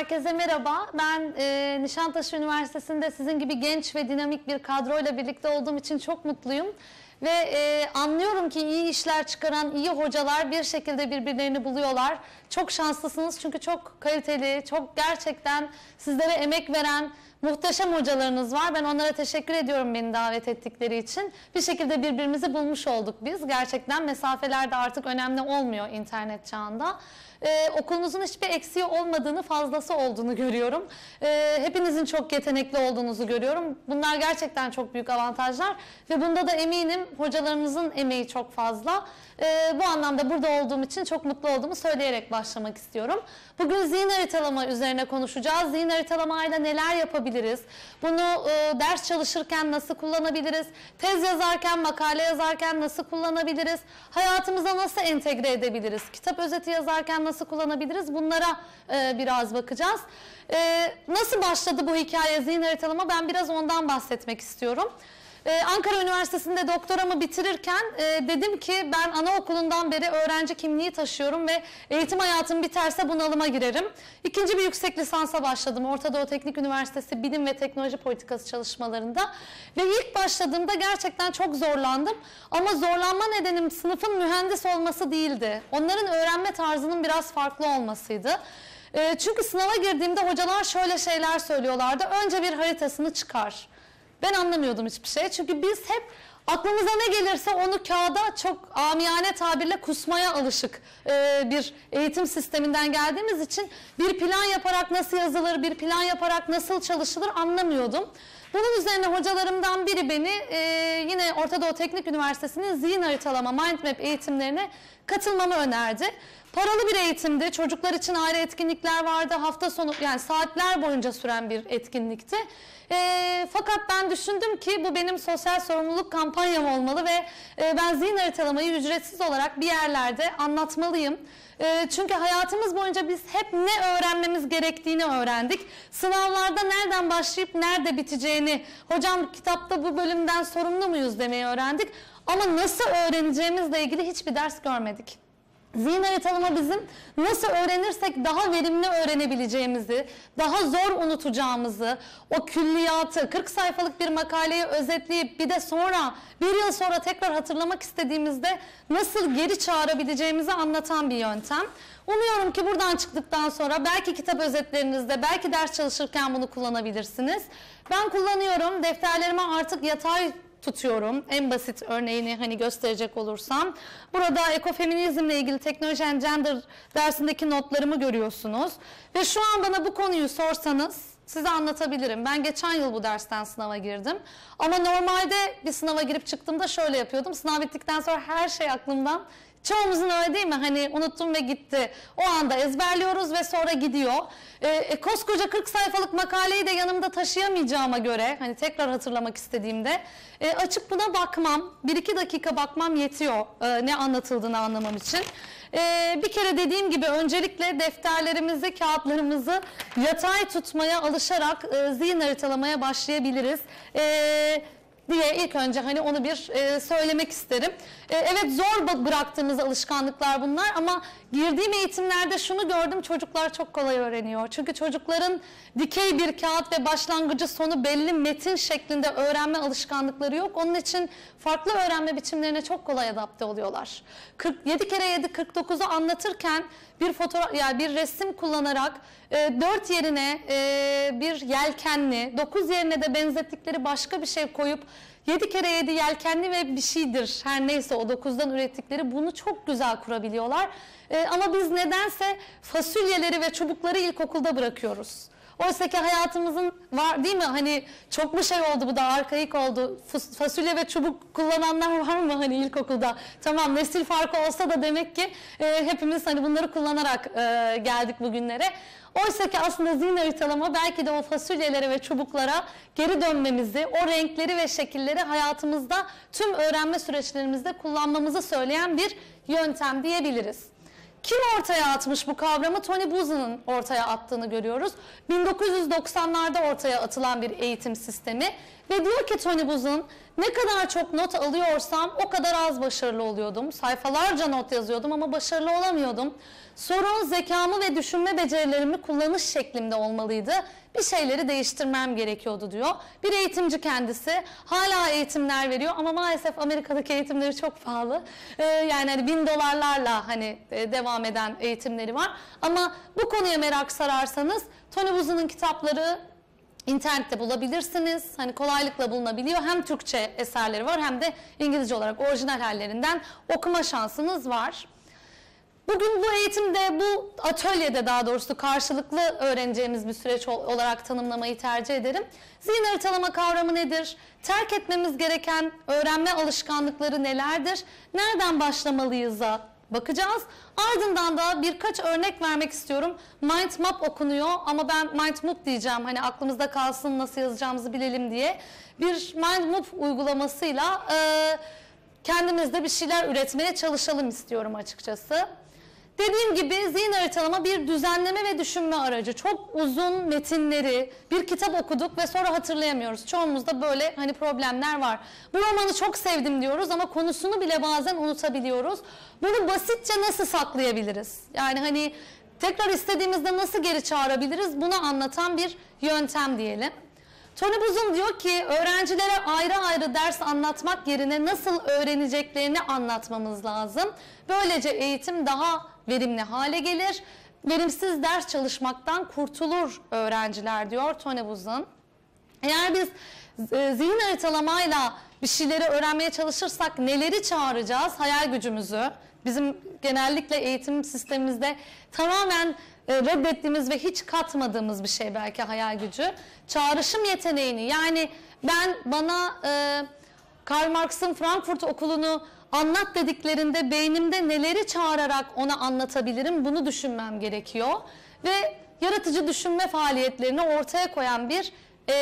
herkese merhaba. Ben e, Nişantaşı Üniversitesi'nde sizin gibi genç ve dinamik bir kadroyla birlikte olduğum için çok mutluyum. Ve e, anlıyorum ki iyi işler çıkaran iyi hocalar bir şekilde birbirlerini buluyorlar. Çok şanslısınız çünkü çok kaliteli, çok gerçekten sizlere emek veren, Muhteşem hocalarınız var. Ben onlara teşekkür ediyorum beni davet ettikleri için. Bir şekilde birbirimizi bulmuş olduk biz. Gerçekten mesafeler de artık önemli olmuyor internet çağında. Ee, okulunuzun hiçbir eksiği olmadığını, fazlası olduğunu görüyorum. Ee, hepinizin çok yetenekli olduğunuzu görüyorum. Bunlar gerçekten çok büyük avantajlar ve bunda da eminim hocalarınızın emeği çok fazla. Ee, bu anlamda burada olduğum için çok mutlu olduğumu söyleyerek başlamak istiyorum. Bugün zihin haritalama üzerine konuşacağız. Zihin haritalamayla neler yapabiliriz? Bunu e, ders çalışırken nasıl kullanabiliriz? Tez yazarken, makale yazarken nasıl kullanabiliriz? Hayatımıza nasıl entegre edebiliriz? Kitap özeti yazarken nasıl kullanabiliriz? Bunlara e, biraz bakacağız. E, nasıl başladı bu hikaye zihin haritalama? Ben biraz ondan bahsetmek istiyorum. Ee, Ankara Üniversitesi'nde doktoramı bitirirken e, dedim ki ben anaokulundan beri öğrenci kimliği taşıyorum ve eğitim hayatım biterse bunalıma girerim. İkinci bir yüksek lisansa başladım. Orta Doğu Teknik Üniversitesi Bilim ve Teknoloji Politikası çalışmalarında. Ve ilk başladığımda gerçekten çok zorlandım. Ama zorlanma nedenim sınıfın mühendis olması değildi. Onların öğrenme tarzının biraz farklı olmasıydı. E, çünkü sınava girdiğimde hocalar şöyle şeyler söylüyorlardı. Önce bir haritasını çıkar. Ben anlamıyordum hiçbir şey. Çünkü biz hep aklımıza ne gelirse onu kağıda çok amiyane tabirle kusmaya alışık e, bir eğitim sisteminden geldiğimiz için bir plan yaparak nasıl yazılır, bir plan yaparak nasıl çalışılır anlamıyordum. Bunun üzerine hocalarımdan biri beni e, yine Orta Doğu Teknik Üniversitesi'nin zihin haritalama, mind map eğitimlerine katılmamı önerdi. Paralı bir eğitimdi. Çocuklar için ayrı etkinlikler vardı. Hafta sonu yani saatler boyunca süren bir etkinlikti. E, fakat ben düşündüm ki bu benim sosyal sorumluluk kampanyam olmalı ve e, ben zihin haritalamayı ücretsiz olarak bir yerlerde anlatmalıyım. E, çünkü hayatımız boyunca biz hep ne öğrenmemiz gerektiğini öğrendik. Sınavlarda nereden başlayıp nerede biteceğini, hocam kitapta bu bölümden sorumlu muyuz demeyi öğrendik. Ama nasıl öğreneceğimizle ilgili hiçbir ders görmedik. Zihin haritalama bizim nasıl öğrenirsek daha verimli öğrenebileceğimizi, daha zor unutacağımızı, o külliyatı, 40 sayfalık bir makaleyi özetleyip bir de sonra, bir yıl sonra tekrar hatırlamak istediğimizde nasıl geri çağırabileceğimizi anlatan bir yöntem. Umuyorum ki buradan çıktıktan sonra belki kitap özetlerinizde, belki ders çalışırken bunu kullanabilirsiniz. Ben kullanıyorum. Defterlerime artık yatay tutuyorum. En basit örneğini hani gösterecek olursam. Burada ekofeminizmle ilgili teknoloji and gender dersindeki notlarımı görüyorsunuz. Ve şu an bana bu konuyu sorsanız size anlatabilirim. Ben geçen yıl bu dersten sınava girdim. Ama normalde bir sınava girip çıktığımda şöyle yapıyordum. Sınav bittikten sonra her şey aklımdan Çoğumuzun öyle değil mi? Hani unuttum ve gitti. O anda ezberliyoruz ve sonra gidiyor. Ee, e, koskoca 40 sayfalık makaleyi de yanımda taşıyamayacağıma göre hani tekrar hatırlamak istediğimde e, açıp buna bakmam. Bir iki dakika bakmam yetiyor e, ne anlatıldığını anlamam için. E, bir kere dediğim gibi öncelikle defterlerimizi, kağıtlarımızı yatay tutmaya alışarak e, zihin haritalamaya başlayabiliriz. E, diye ilk önce hani onu bir e, söylemek isterim. E, evet zor bıraktığımız alışkanlıklar bunlar ama girdiğim eğitimlerde şunu gördüm çocuklar çok kolay öğreniyor. Çünkü çocukların dikey bir kağıt ve başlangıcı sonu belli metin şeklinde öğrenme alışkanlıkları yok. Onun için farklı öğrenme biçimlerine çok kolay adapte oluyorlar. 47 kere 7 49'u anlatırken bir fotoğraf yani bir resim kullanarak e, 4 yerine e, bir yelkenli, 9 yerine de benzettikleri başka bir şey koyup 7 kere 7 yelkenli ve bir şeydir. Her neyse o 9'dan ürettikleri bunu çok güzel kurabiliyorlar. E, ama biz nedense fasulyeleri ve çubukları ilkokulda bırakıyoruz. Oysa ki hayatımızın var değil mi? Hani çok mu şey oldu bu da arkaik oldu. Fasulye ve çubuk kullananlar var mı hani ilkokulda? Tamam nesil farkı olsa da demek ki e, hepimiz hani bunları kullanarak e, geldik bugünlere. Oysa ki aslında zihin haritalama belki de o fasulyelere ve çubuklara geri dönmemizi, o renkleri ve şekilleri hayatımızda tüm öğrenme süreçlerimizde kullanmamızı söyleyen bir yöntem diyebiliriz. Kim ortaya atmış bu kavramı? Tony Buzan'ın ortaya attığını görüyoruz. 1990'larda ortaya atılan bir eğitim sistemi ve diyor ki Tony Buzan ne kadar çok not alıyorsam o kadar az başarılı oluyordum. Sayfalarca not yazıyordum ama başarılı olamıyordum. Sorun zekamı ve düşünme becerilerimi kullanış şeklimde olmalıydı. Bir şeyleri değiştirmem gerekiyordu diyor. Bir eğitimci kendisi hala eğitimler veriyor ama maalesef Amerika'daki eğitimleri çok pahalı. Ee, yani hani bin dolarlarla hani e, devam eden eğitimleri var. Ama bu konuya merak sararsanız Tony Buzan'ın kitapları İnternette bulabilirsiniz. Hani kolaylıkla bulunabiliyor. Hem Türkçe eserleri var hem de İngilizce olarak orijinal hallerinden okuma şansınız var. Bugün bu eğitimde, bu atölyede daha doğrusu karşılıklı öğreneceğimiz bir süreç olarak tanımlamayı tercih ederim. Zihin haritalama kavramı nedir? Terk etmemiz gereken öğrenme alışkanlıkları nelerdir? Nereden başlamalıyız'a bakacağız. Ardından da birkaç örnek vermek istiyorum. Mind map okunuyor ama ben mind map diyeceğim. Hani aklımızda kalsın nasıl yazacağımızı bilelim diye. Bir mind map uygulamasıyla e, kendimizde bir şeyler üretmeye çalışalım istiyorum açıkçası. Dediğim gibi zihin haritalama bir düzenleme ve düşünme aracı. Çok uzun metinleri, bir kitap okuduk ve sonra hatırlayamıyoruz. Çoğumuzda böyle hani problemler var. Bu romanı çok sevdim diyoruz ama konusunu bile bazen unutabiliyoruz. Bunu basitçe nasıl saklayabiliriz? Yani hani tekrar istediğimizde nasıl geri çağırabiliriz? Bunu anlatan bir yöntem diyelim. Tony Buzun diyor ki öğrencilere ayrı ayrı ders anlatmak yerine nasıl öğreneceklerini anlatmamız lazım. Böylece eğitim daha verimli hale gelir. Verimsiz ders çalışmaktan kurtulur öğrenciler diyor Tony Buzun. Eğer biz e, zihin haritalamayla bir şeyleri öğrenmeye çalışırsak neleri çağıracağız? Hayal gücümüzü. Bizim genellikle eğitim sistemimizde tamamen e, reddettiğimiz ve hiç katmadığımız bir şey belki hayal gücü. Çağrışım yeteneğini yani ben bana e, Karl Marx'ın Frankfurt okulunu anlat dediklerinde beynimde neleri çağırarak ona anlatabilirim bunu düşünmem gerekiyor. Ve yaratıcı düşünme faaliyetlerini ortaya koyan bir e,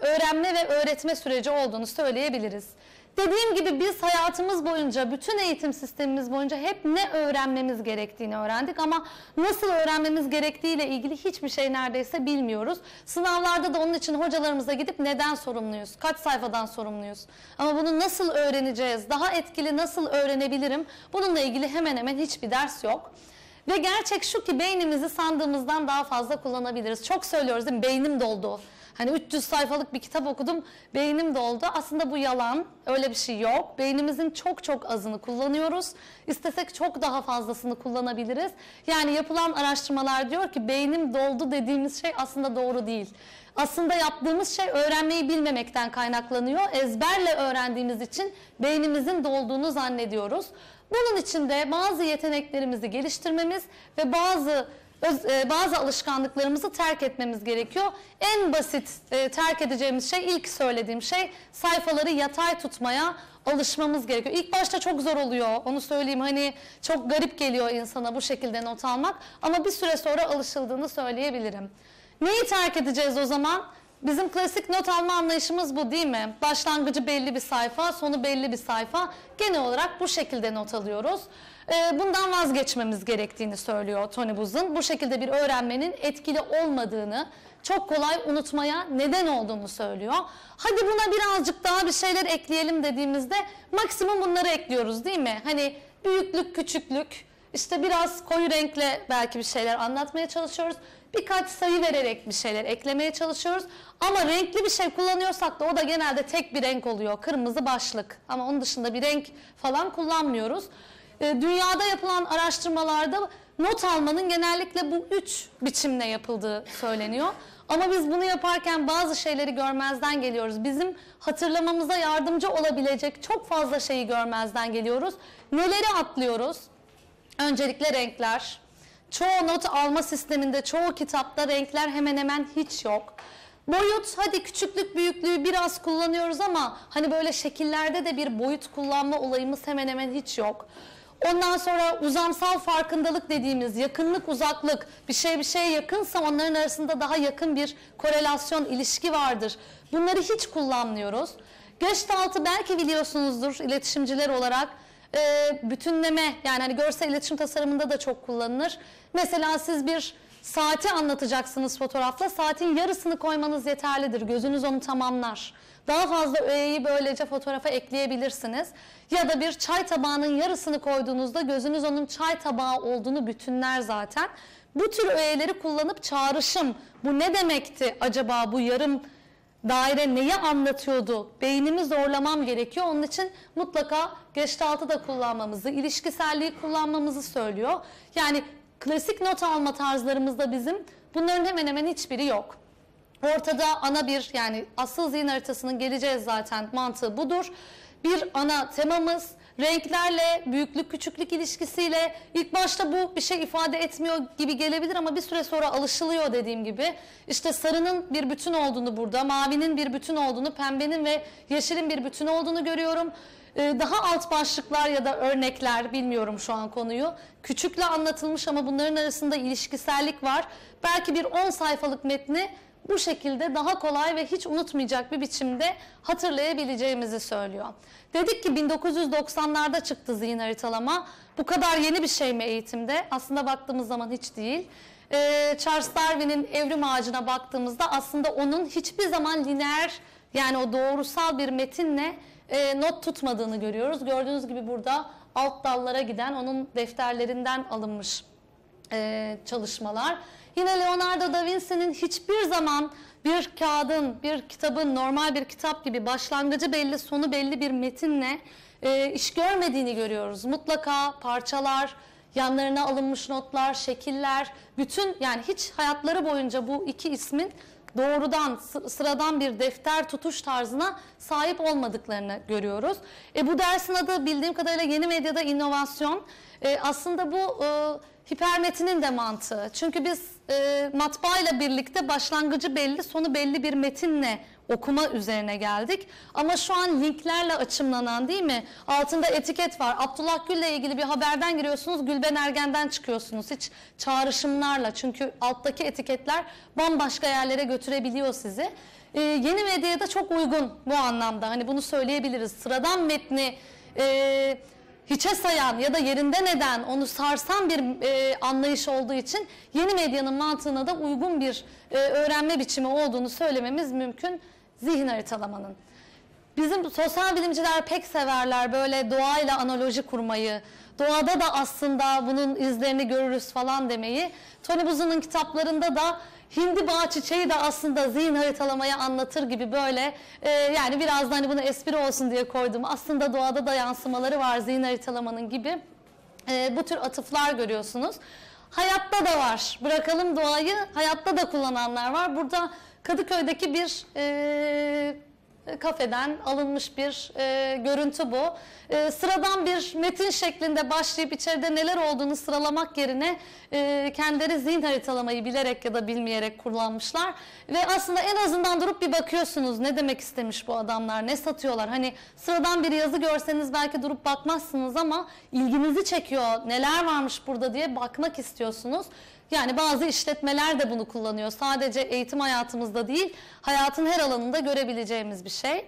öğrenme ve öğretme süreci olduğunu söyleyebiliriz. Dediğim gibi biz hayatımız boyunca, bütün eğitim sistemimiz boyunca hep ne öğrenmemiz gerektiğini öğrendik ama nasıl öğrenmemiz gerektiğiyle ilgili hiçbir şey neredeyse bilmiyoruz. Sınavlarda da onun için hocalarımıza gidip neden sorumluyuz, kaç sayfadan sorumluyuz. Ama bunu nasıl öğreneceğiz, daha etkili nasıl öğrenebilirim bununla ilgili hemen hemen hiçbir ders yok. Ve gerçek şu ki beynimizi sandığımızdan daha fazla kullanabiliriz. Çok söylüyoruz değil mi? Beynim doldu. Hani 300 sayfalık bir kitap okudum, beynim doldu. Aslında bu yalan, öyle bir şey yok. Beynimizin çok çok azını kullanıyoruz. İstesek çok daha fazlasını kullanabiliriz. Yani yapılan araştırmalar diyor ki beynim doldu dediğimiz şey aslında doğru değil. Aslında yaptığımız şey öğrenmeyi bilmemekten kaynaklanıyor. Ezberle öğrendiğimiz için beynimizin dolduğunu zannediyoruz. Bunun için de bazı yeteneklerimizi geliştirmemiz ve bazı bazı alışkanlıklarımızı terk etmemiz gerekiyor. En basit e, terk edeceğimiz şey ilk söylediğim şey sayfaları yatay tutmaya alışmamız gerekiyor. İlk başta çok zor oluyor onu söyleyeyim hani çok garip geliyor insana bu şekilde not almak ama bir süre sonra alışıldığını söyleyebilirim. Neyi terk edeceğiz o zaman? Bizim klasik not alma anlayışımız bu değil mi? Başlangıcı belli bir sayfa, sonu belli bir sayfa. Genel olarak bu şekilde not alıyoruz. Ee, bundan vazgeçmemiz gerektiğini söylüyor Tony Buz'un. Bu şekilde bir öğrenmenin etkili olmadığını, çok kolay unutmaya neden olduğunu söylüyor. Hadi buna birazcık daha bir şeyler ekleyelim dediğimizde maksimum bunları ekliyoruz değil mi? Hani büyüklük, küçüklük, işte biraz koyu renkle belki bir şeyler anlatmaya çalışıyoruz. Birkaç sayı vererek bir şeyler eklemeye çalışıyoruz. Ama renkli bir şey kullanıyorsak da o da genelde tek bir renk oluyor. Kırmızı başlık. Ama onun dışında bir renk falan kullanmıyoruz. Ee, dünyada yapılan araştırmalarda not almanın genellikle bu üç biçimle yapıldığı söyleniyor. Ama biz bunu yaparken bazı şeyleri görmezden geliyoruz. Bizim hatırlamamıza yardımcı olabilecek çok fazla şeyi görmezden geliyoruz. Neleri atlıyoruz? Öncelikle renkler. Çoğu not alma sisteminde, çoğu kitapta renkler hemen hemen hiç yok. Boyut hadi küçüklük büyüklüğü biraz kullanıyoruz ama hani böyle şekillerde de bir boyut kullanma olayımız hemen hemen hiç yok. Ondan sonra uzamsal farkındalık dediğimiz yakınlık uzaklık bir şey bir şeye yakınsa onların arasında daha yakın bir korelasyon ilişki vardır. Bunları hiç kullanmıyoruz. Gestalt'ı belki biliyorsunuzdur iletişimciler olarak e, bütünleme yani hani görsel iletişim tasarımında da çok kullanılır. Mesela siz bir saati anlatacaksınız fotoğrafla. Saatin yarısını koymanız yeterlidir. Gözünüz onu tamamlar. Daha fazla öğeyi böylece fotoğrafa ekleyebilirsiniz. Ya da bir çay tabağının yarısını koyduğunuzda gözünüz onun çay tabağı olduğunu bütünler zaten. Bu tür öğeleri kullanıp çağrışım bu ne demekti acaba bu yarım daire neyi anlatıyordu? Beynimi zorlamam gerekiyor. Onun için mutlaka gestaltı da kullanmamızı, ilişkiselliği kullanmamızı söylüyor. Yani klasik not alma tarzlarımızda bizim bunların hemen hemen hiçbiri yok. Ortada ana bir yani asıl zihin haritasının geleceğiz zaten mantığı budur. Bir ana temamız renklerle, büyüklük küçüklük ilişkisiyle ilk başta bu bir şey ifade etmiyor gibi gelebilir ama bir süre sonra alışılıyor dediğim gibi. İşte sarının bir bütün olduğunu burada, mavinin bir bütün olduğunu, pembenin ve yeşilin bir bütün olduğunu görüyorum. Ee, daha alt başlıklar ya da örnekler bilmiyorum şu an konuyu. Küçükle anlatılmış ama bunların arasında ilişkisellik var. Belki bir 10 sayfalık metni bu şekilde daha kolay ve hiç unutmayacak bir biçimde hatırlayabileceğimizi söylüyor. Dedik ki 1990'larda çıktı zihin haritalama. Bu kadar yeni bir şey mi eğitimde? Aslında baktığımız zaman hiç değil. Ee, Charles Darwin'in evrim ağacına baktığımızda aslında onun hiçbir zaman lineer yani o doğrusal bir metinle e, not tutmadığını görüyoruz. Gördüğünüz gibi burada alt dallara giden onun defterlerinden alınmış e, çalışmalar. Yine Leonardo da Vinci'nin hiçbir zaman bir kağıdın, bir kitabın normal bir kitap gibi başlangıcı belli, sonu belli bir metinle e, iş görmediğini görüyoruz. Mutlaka parçalar, yanlarına alınmış notlar, şekiller, bütün yani hiç hayatları boyunca bu iki ismin doğrudan sıradan bir defter tutuş tarzına sahip olmadıklarını görüyoruz. E, bu dersin adı bildiğim kadarıyla yeni medyada inovasyon. E, aslında bu e, hipermetinin de mantığı. Çünkü biz e, matbaayla birlikte başlangıcı belli, sonu belli bir metinle okuma üzerine geldik. Ama şu an linklerle açımlanan değil mi? Altında etiket var. Abdullah Gül'le ilgili bir haberden giriyorsunuz. Gülben Ergen'den çıkıyorsunuz. Hiç çağrışımlarla. Çünkü alttaki etiketler bambaşka yerlere götürebiliyor sizi. Ee, yeni medyaya da çok uygun bu anlamda. Hani bunu söyleyebiliriz. Sıradan metni... E, hiçe sayan ya da yerinde neden onu sarsan bir e, anlayış olduğu için yeni medyanın mantığına da uygun bir e, öğrenme biçimi olduğunu söylememiz mümkün zihin haritalamanın. Bizim sosyal bilimciler pek severler böyle doğayla analoji kurmayı, doğada da aslında bunun izlerini görürüz falan demeyi. Tony Buzan'ın kitaplarında da hindi bağ çiçeği de aslında zihin haritalamayı anlatır gibi böyle e, yani biraz da hani bunu espri olsun diye koydum. Aslında doğada da yansımaları var zihin haritalamanın gibi. E, bu tür atıflar görüyorsunuz. Hayatta da var. Bırakalım doğayı hayatta da kullananlar var. Burada Kadıköy'deki bir e, kafeden alınmış bir e, görüntü bu. E, sıradan bir metin şeklinde başlayıp içeride neler olduğunu sıralamak yerine e, kendileri zihin haritalamayı bilerek ya da bilmeyerek kullanmışlar. Ve aslında en azından durup bir bakıyorsunuz ne demek istemiş bu adamlar, ne satıyorlar. Hani sıradan bir yazı görseniz belki durup bakmazsınız ama ilginizi çekiyor, neler varmış burada diye bakmak istiyorsunuz. Yani bazı işletmeler de bunu kullanıyor. Sadece eğitim hayatımızda değil, hayatın her alanında görebileceğimiz bir şey.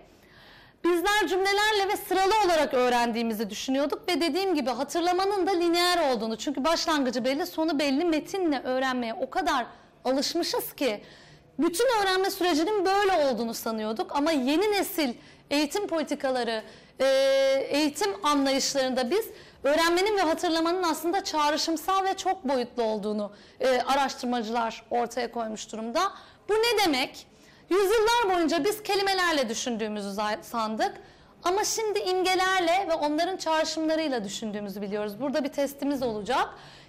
Bizler cümlelerle ve sıralı olarak öğrendiğimizi düşünüyorduk ve dediğim gibi hatırlamanın da lineer olduğunu çünkü başlangıcı belli sonu belli metinle öğrenmeye o kadar alışmışız ki bütün öğrenme sürecinin böyle olduğunu sanıyorduk ama yeni nesil eğitim politikaları, eğitim anlayışlarında biz öğrenmenin ve hatırlamanın aslında çağrışımsal ve çok boyutlu olduğunu araştırmacılar ortaya koymuş durumda. Bu ne demek? Yüzyıllar boyunca biz kelimelerle düşündüğümüzü sandık. Ama şimdi imgelerle ve onların çağrışımlarıyla düşündüğümüzü biliyoruz. Burada bir testimiz olacak.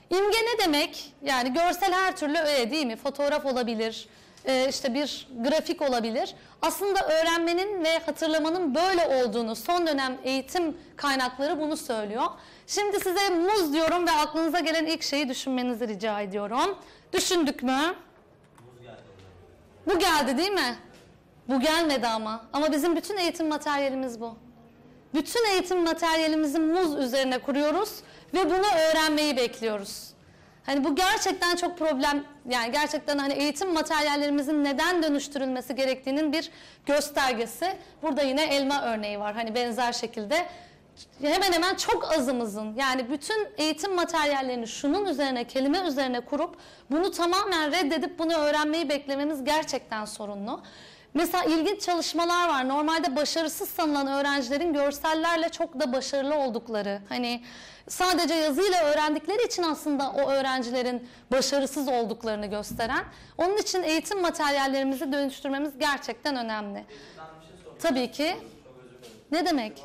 İmge ne demek? Yani görsel her türlü öğe değil mi? Fotoğraf olabilir, e, işte bir grafik olabilir. Aslında öğrenmenin ve hatırlamanın böyle olduğunu son dönem eğitim kaynakları bunu söylüyor. Şimdi size muz diyorum ve aklınıza gelen ilk şeyi düşünmenizi rica ediyorum. Düşündük mü? Bu geldi değil mi? Bu gelmedi ama. Ama bizim bütün eğitim materyalimiz bu. Bütün eğitim materyalimizi muz üzerine kuruyoruz ve bunu öğrenmeyi bekliyoruz. Hani bu gerçekten çok problem yani gerçekten hani eğitim materyallerimizin neden dönüştürülmesi gerektiğinin bir göstergesi. Burada yine elma örneği var. Hani benzer şekilde hemen hemen çok azımızın yani bütün eğitim materyallerini şunun üzerine kelime üzerine kurup bunu tamamen reddedip bunu öğrenmeyi beklememiz gerçekten sorunlu. Mesela ilginç çalışmalar var. Normalde başarısız sanılan öğrencilerin görsellerle çok da başarılı oldukları. Hani sadece yazıyla öğrendikleri için aslında o öğrencilerin başarısız olduklarını gösteren. Onun için eğitim materyallerimizi dönüştürmemiz gerçekten önemli. Şey Tabii ki. Ne demek?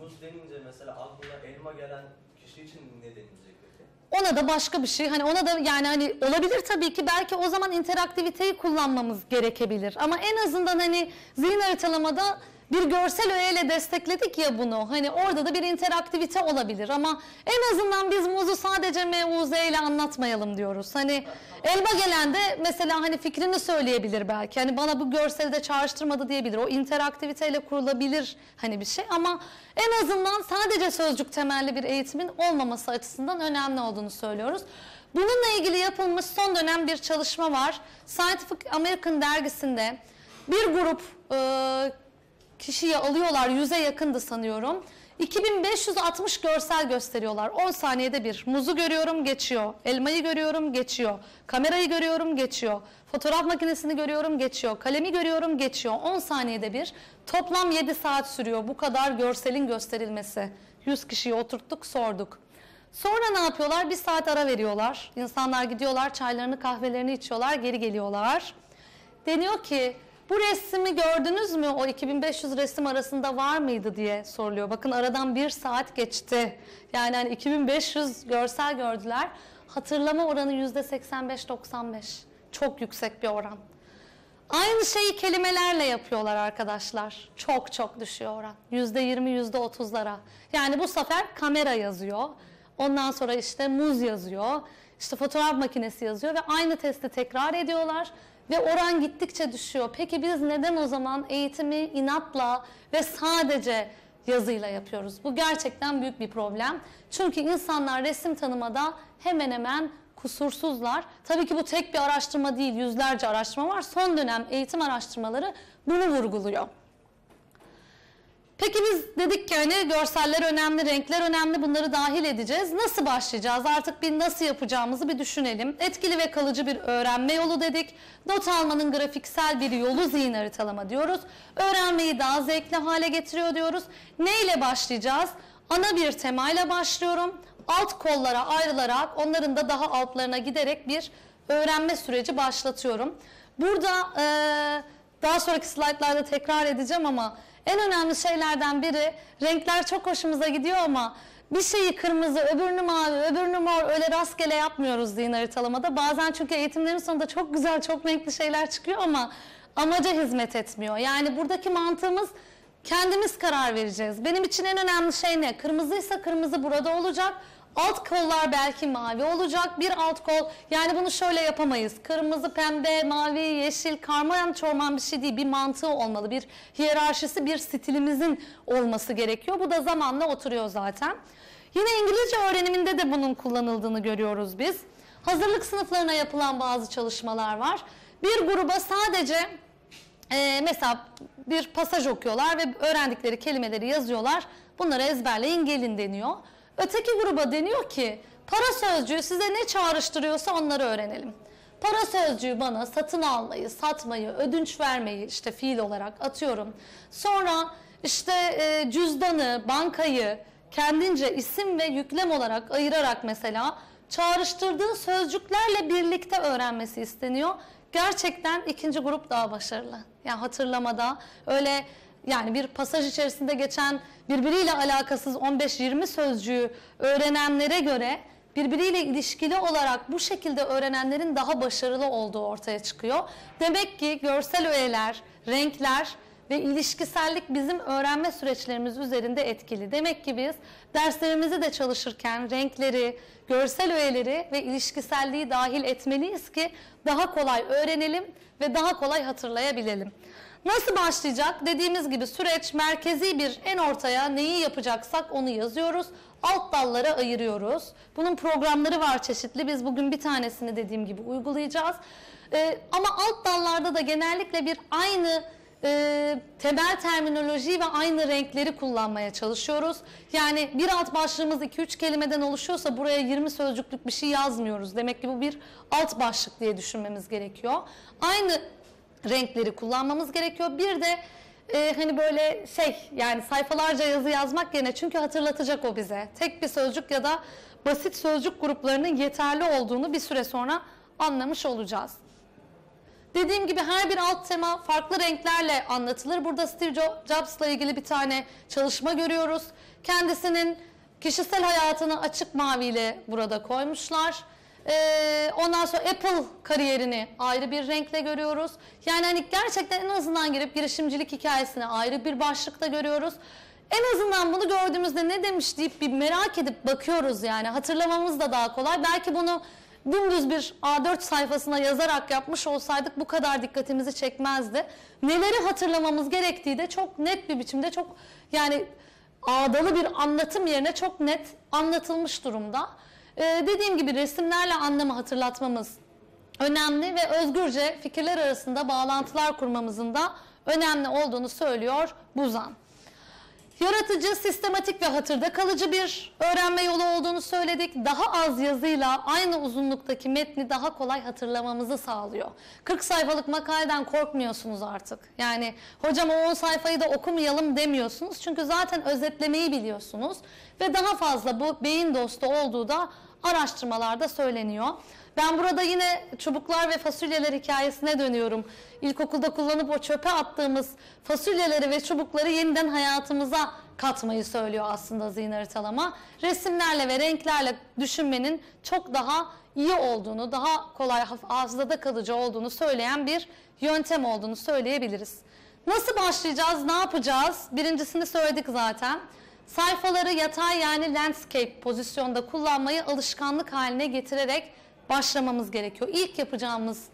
Muz denince mesela aklına elma gelen kişi için ne denilecek peki? Ona da başka bir şey. Hani ona da yani hani olabilir tabii ki belki o zaman interaktiviteyi kullanmamız gerekebilir. Ama en azından hani zihin haritalamada bir görsel öğeyle destekledik ya bunu. Hani orada da bir interaktivite olabilir ama en azından biz muzu sadece MUZ ile anlatmayalım diyoruz. Hani elma gelen de mesela hani fikrini söyleyebilir belki. Hani bana bu görseli de çağrıştırmadı diyebilir. O interaktiviteyle kurulabilir hani bir şey ama en azından sadece sözcük temelli bir eğitimin olmaması açısından önemli olduğunu söylüyoruz. Bununla ilgili yapılmış son dönem bir çalışma var. Scientific American dergisinde bir grup e, kişiyi alıyorlar, yüze yakındı sanıyorum. 2560 görsel gösteriyorlar. 10 saniyede bir. Muzu görüyorum, geçiyor. Elmayı görüyorum, geçiyor. Kamerayı görüyorum, geçiyor. Fotoğraf makinesini görüyorum, geçiyor. Kalemi görüyorum, geçiyor. 10 saniyede bir. Toplam 7 saat sürüyor bu kadar görselin gösterilmesi. 100 kişiyi oturttuk, sorduk. Sonra ne yapıyorlar? Bir saat ara veriyorlar. İnsanlar gidiyorlar, çaylarını, kahvelerini içiyorlar, geri geliyorlar. Deniyor ki bu resmi gördünüz mü? O 2500 resim arasında var mıydı diye soruluyor. Bakın aradan bir saat geçti. Yani hani 2500 görsel gördüler. Hatırlama oranı yüzde 85-95. Çok yüksek bir oran. Aynı şeyi kelimelerle yapıyorlar arkadaşlar. Çok çok düşüyor oran. Yüzde 20, yüzde 30'lara. Yani bu sefer kamera yazıyor. Ondan sonra işte muz yazıyor. işte fotoğraf makinesi yazıyor ve aynı testi tekrar ediyorlar. Ve oran gittikçe düşüyor. Peki biz neden o zaman eğitimi inatla ve sadece yazıyla yapıyoruz? Bu gerçekten büyük bir problem. Çünkü insanlar resim tanımada hemen hemen kusursuzlar. Tabii ki bu tek bir araştırma değil, yüzlerce araştırma var. Son dönem eğitim araştırmaları bunu vurguluyor. Peki biz dedik ki hani görseller önemli, renkler önemli bunları dahil edeceğiz. Nasıl başlayacağız? Artık bir nasıl yapacağımızı bir düşünelim. Etkili ve kalıcı bir öğrenme yolu dedik. Not almanın grafiksel bir yolu zihin haritalama diyoruz. Öğrenmeyi daha zevkli hale getiriyor diyoruz. Ne ile başlayacağız? Ana bir temayla başlıyorum. Alt kollara ayrılarak onların da daha altlarına giderek bir öğrenme süreci başlatıyorum. Burada eee daha sonraki slaytlarda tekrar edeceğim ama en önemli şeylerden biri renkler çok hoşumuza gidiyor ama bir şeyi kırmızı, öbürünü mavi, öbürünü mor öyle rastgele yapmıyoruz zihin haritalamada. Bazen çünkü eğitimlerin sonunda çok güzel, çok renkli şeyler çıkıyor ama amaca hizmet etmiyor. Yani buradaki mantığımız kendimiz karar vereceğiz. Benim için en önemli şey ne? Kırmızıysa kırmızı burada olacak. Alt kollar belki mavi olacak. Bir alt kol yani bunu şöyle yapamayız. Kırmızı, pembe, mavi, yeşil, karmayan çorman bir şey değil. Bir mantığı olmalı. Bir hiyerarşisi, bir stilimizin olması gerekiyor. Bu da zamanla oturuyor zaten. Yine İngilizce öğreniminde de bunun kullanıldığını görüyoruz biz. Hazırlık sınıflarına yapılan bazı çalışmalar var. Bir gruba sadece ee, mesela bir pasaj okuyorlar ve öğrendikleri kelimeleri yazıyorlar. Bunları ezberleyin gelin deniyor. Öteki gruba deniyor ki para sözcüğü size ne çağrıştırıyorsa onları öğrenelim. Para sözcüğü bana satın almayı, satmayı, ödünç vermeyi işte fiil olarak atıyorum. Sonra işte e, cüzdanı, bankayı kendince isim ve yüklem olarak ayırarak mesela çağrıştırdığı sözcüklerle birlikte öğrenmesi isteniyor. Gerçekten ikinci grup daha başarılı. Yani hatırlamada öyle yani bir pasaj içerisinde geçen birbiriyle alakasız 15-20 sözcüğü öğrenenlere göre birbiriyle ilişkili olarak bu şekilde öğrenenlerin daha başarılı olduğu ortaya çıkıyor. Demek ki görsel öğeler, renkler ve ilişkisellik bizim öğrenme süreçlerimiz üzerinde etkili. Demek ki biz derslerimizi de çalışırken renkleri, görsel öğeleri ve ilişkiselliği dahil etmeliyiz ki daha kolay öğrenelim ve daha kolay hatırlayabilelim. Nasıl başlayacak? Dediğimiz gibi süreç merkezi bir en ortaya neyi yapacaksak onu yazıyoruz. Alt dallara ayırıyoruz. Bunun programları var çeşitli. Biz bugün bir tanesini dediğim gibi uygulayacağız. Ee, ama alt dallarda da genellikle bir aynı e, temel terminolojiyi ve aynı renkleri kullanmaya çalışıyoruz. Yani bir alt başlığımız 2-3 kelimeden oluşuyorsa buraya 20 sözcüklük bir şey yazmıyoruz. Demek ki bu bir alt başlık diye düşünmemiz gerekiyor. Aynı renkleri kullanmamız gerekiyor. Bir de e, hani böyle şey yani sayfalarca yazı yazmak yerine çünkü hatırlatacak o bize. Tek bir sözcük ya da basit sözcük gruplarının yeterli olduğunu bir süre sonra anlamış olacağız. Dediğim gibi her bir alt tema farklı renklerle anlatılır. Burada Steve Jo- Jobs'la ilgili bir tane çalışma görüyoruz. Kendisinin kişisel hayatını açık maviyle burada koymuşlar. Ee, ondan sonra Apple kariyerini ayrı bir renkle görüyoruz. Yani hani gerçekten en azından girip girişimcilik hikayesini ayrı bir başlıkta görüyoruz. En azından bunu gördüğümüzde ne demiş deyip bir merak edip bakıyoruz yani. Hatırlamamız da daha kolay. Belki bunu dümdüz bir A4 sayfasına yazarak yapmış olsaydık bu kadar dikkatimizi çekmezdi. Neleri hatırlamamız gerektiği de çok net bir biçimde çok yani ağdalı bir anlatım yerine çok net anlatılmış durumda. Ee, dediğim gibi resimlerle anlamı hatırlatmamız önemli ve özgürce fikirler arasında bağlantılar kurmamızın da önemli olduğunu söylüyor Buzan. Yaratıcı, sistematik ve hatırda kalıcı bir öğrenme yolu olduğunu söyledik. Daha az yazıyla aynı uzunluktaki metni daha kolay hatırlamamızı sağlıyor. 40 sayfalık makaleden korkmuyorsunuz artık. Yani hocam o 10 sayfayı da okumayalım demiyorsunuz. Çünkü zaten özetlemeyi biliyorsunuz. Ve daha fazla bu beyin dostu olduğu da araştırmalarda söyleniyor. Ben burada yine çubuklar ve fasulyeler hikayesine dönüyorum. İlkokulda kullanıp o çöpe attığımız fasulyeleri ve çubukları yeniden hayatımıza katmayı söylüyor aslında zihin haritalama. Resimlerle ve renklerle düşünmenin çok daha iyi olduğunu, daha kolay haf- hafızada kalıcı olduğunu söyleyen bir yöntem olduğunu söyleyebiliriz. Nasıl başlayacağız, ne yapacağız? Birincisini söyledik zaten. Sayfaları yatay yani landscape pozisyonda kullanmayı alışkanlık haline getirerek başlamamız gerekiyor. İlk yapacağımız,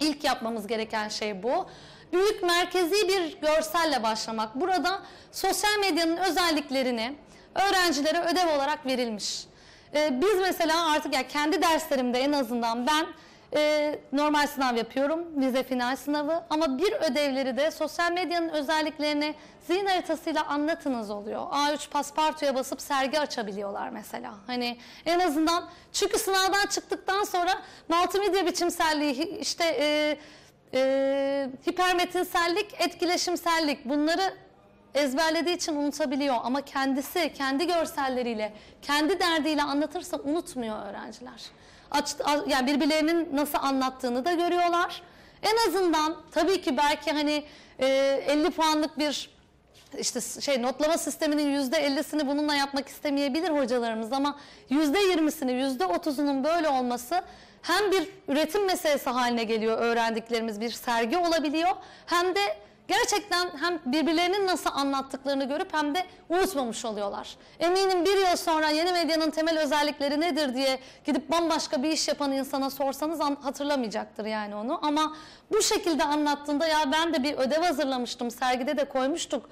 ilk yapmamız gereken şey bu. Büyük merkezi bir görselle başlamak. Burada sosyal medyanın özelliklerini öğrencilere ödev olarak verilmiş. Ee, biz mesela artık ya kendi derslerimde en azından ben e, normal sınav yapıyorum, vize final sınavı ama bir ödevleri de sosyal medyanın özelliklerini zihin haritasıyla anlatınız oluyor. A3 paspartuya basıp sergi açabiliyorlar mesela. Hani en azından çünkü sınavdan çıktıktan sonra multimedya biçimselliği işte e, e, hipermetinsellik, etkileşimsellik bunları ezberlediği için unutabiliyor ama kendisi kendi görselleriyle, kendi derdiyle anlatırsa unutmuyor öğrenciler. Aç, yani birbirlerinin nasıl anlattığını da görüyorlar. En azından tabii ki belki hani e, 50 puanlık bir işte şey notlama sisteminin yüzde ellisini bununla yapmak istemeyebilir hocalarımız ama yüzde yirmisini yüzde otuzunun böyle olması hem bir üretim meselesi haline geliyor öğrendiklerimiz bir sergi olabiliyor hem de gerçekten hem birbirlerinin nasıl anlattıklarını görüp hem de unutmamış oluyorlar. Eminim bir yıl sonra yeni medyanın temel özellikleri nedir diye gidip bambaşka bir iş yapan insana sorsanız an- hatırlamayacaktır yani onu. Ama bu şekilde anlattığında ya ben de bir ödev hazırlamıştım sergide de koymuştuk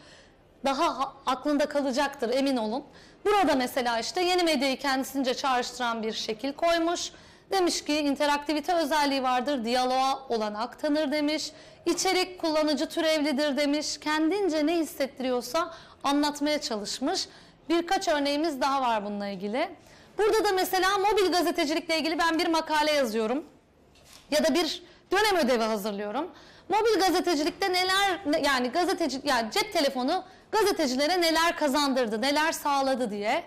daha ha- aklında kalacaktır emin olun. Burada mesela işte yeni medyayı kendisince çağrıştıran bir şekil koymuş. Demiş ki interaktivite özelliği vardır, diyaloğa olanak tanır demiş. İçerik kullanıcı türevlidir demiş. Kendince ne hissettiriyorsa anlatmaya çalışmış. Birkaç örneğimiz daha var bununla ilgili. Burada da mesela mobil gazetecilikle ilgili ben bir makale yazıyorum ya da bir dönem ödevi hazırlıyorum. Mobil gazetecilikte neler ne- yani gazeteci yani cep telefonu gazetecilere neler kazandırdı, neler sağladı diye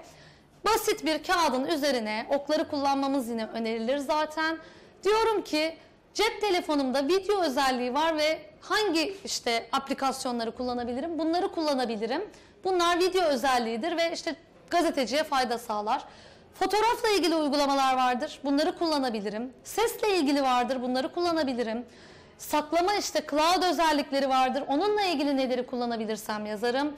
basit bir kağıdın üzerine okları kullanmamız yine önerilir zaten. Diyorum ki cep telefonumda video özelliği var ve hangi işte aplikasyonları kullanabilirim? Bunları kullanabilirim. Bunlar video özelliğidir ve işte gazeteciye fayda sağlar. Fotoğrafla ilgili uygulamalar vardır. Bunları kullanabilirim. Sesle ilgili vardır. Bunları kullanabilirim. Saklama işte cloud özellikleri vardır. Onunla ilgili neleri kullanabilirsem yazarım.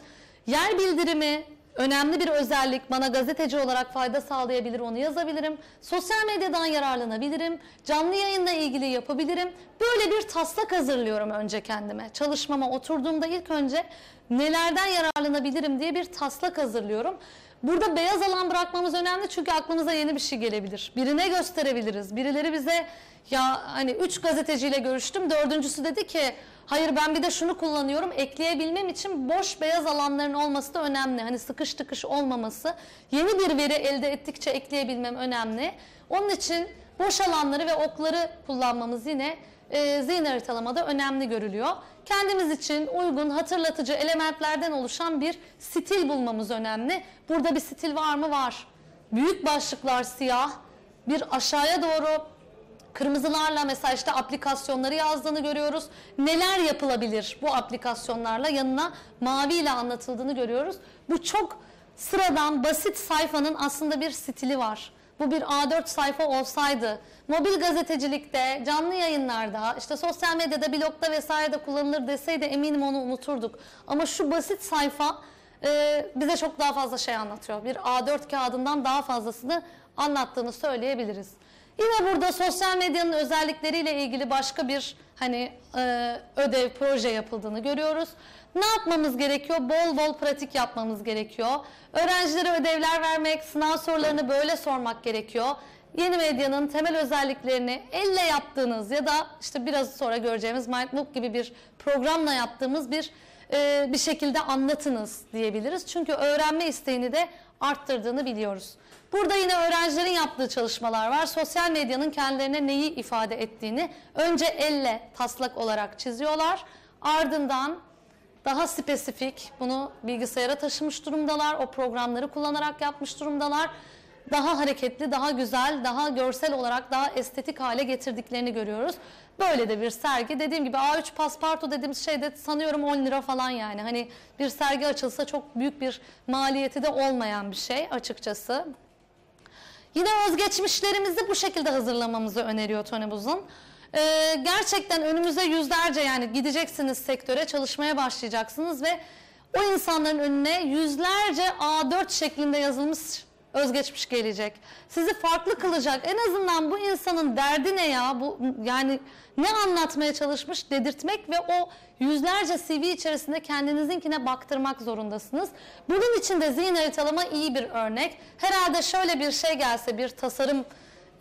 Yer bildirimi önemli bir özellik. Bana gazeteci olarak fayda sağlayabilir. Onu yazabilirim. Sosyal medyadan yararlanabilirim. Canlı yayınla ilgili yapabilirim. Böyle bir taslak hazırlıyorum önce kendime. Çalışmama oturduğumda ilk önce nelerden yararlanabilirim diye bir taslak hazırlıyorum. Burada beyaz alan bırakmamız önemli çünkü aklımıza yeni bir şey gelebilir. Birine gösterebiliriz. Birileri bize ya hani üç gazeteciyle görüştüm. Dördüncüsü dedi ki hayır ben bir de şunu kullanıyorum. Ekleyebilmem için boş beyaz alanların olması da önemli. Hani sıkış tıkış olmaması. Yeni bir veri elde ettikçe ekleyebilmem önemli. Onun için boş alanları ve okları kullanmamız yine e, zihin haritalamada önemli görülüyor. Kendimiz için uygun hatırlatıcı elementlerden oluşan bir stil bulmamız önemli. Burada bir stil var mı? Var. Büyük başlıklar siyah, bir aşağıya doğru kırmızılarla mesela işte aplikasyonları yazdığını görüyoruz. Neler yapılabilir bu aplikasyonlarla yanına maviyle anlatıldığını görüyoruz. Bu çok sıradan basit sayfanın aslında bir stili var. Bu bir A4 sayfa olsaydı, mobil gazetecilikte, canlı yayınlarda, işte sosyal medyada, blogda vesairede kullanılır deseydi eminim onu unuturduk. Ama şu basit sayfa e, bize çok daha fazla şey anlatıyor. Bir A4 kağıdından daha fazlasını anlattığını söyleyebiliriz. Yine burada sosyal medyanın özellikleriyle ilgili başka bir hani e, ödev, proje yapıldığını görüyoruz. Ne yapmamız gerekiyor? Bol bol pratik yapmamız gerekiyor. Öğrencilere ödevler vermek, sınav sorularını böyle sormak gerekiyor. Yeni medyanın temel özelliklerini elle yaptığınız ya da işte biraz sonra göreceğimiz MindMook gibi bir programla yaptığımız bir e, bir şekilde anlatınız diyebiliriz. Çünkü öğrenme isteğini de arttırdığını biliyoruz. Burada yine öğrencilerin yaptığı çalışmalar var. Sosyal medyanın kendilerine neyi ifade ettiğini önce elle taslak olarak çiziyorlar. Ardından daha spesifik bunu bilgisayara taşımış durumdalar. O programları kullanarak yapmış durumdalar. Daha hareketli, daha güzel, daha görsel olarak daha estetik hale getirdiklerini görüyoruz. Böyle de bir sergi. Dediğim gibi A3 paspartu dediğimiz şey de sanıyorum 10 lira falan yani. Hani bir sergi açılsa çok büyük bir maliyeti de olmayan bir şey açıkçası. Yine özgeçmişlerimizi bu şekilde hazırlamamızı öneriyor Tony Buz'un. Ee, gerçekten önümüze yüzlerce yani gideceksiniz sektöre çalışmaya başlayacaksınız ve o insanların önüne yüzlerce A4 şeklinde yazılmış özgeçmiş gelecek. Sizi farklı kılacak. En azından bu insanın derdi ne ya? Bu yani ne anlatmaya çalışmış dedirtmek ve o yüzlerce CV içerisinde kendinizinkine baktırmak zorundasınız. Bunun için de zihin haritalama iyi bir örnek. Herhalde şöyle bir şey gelse bir tasarım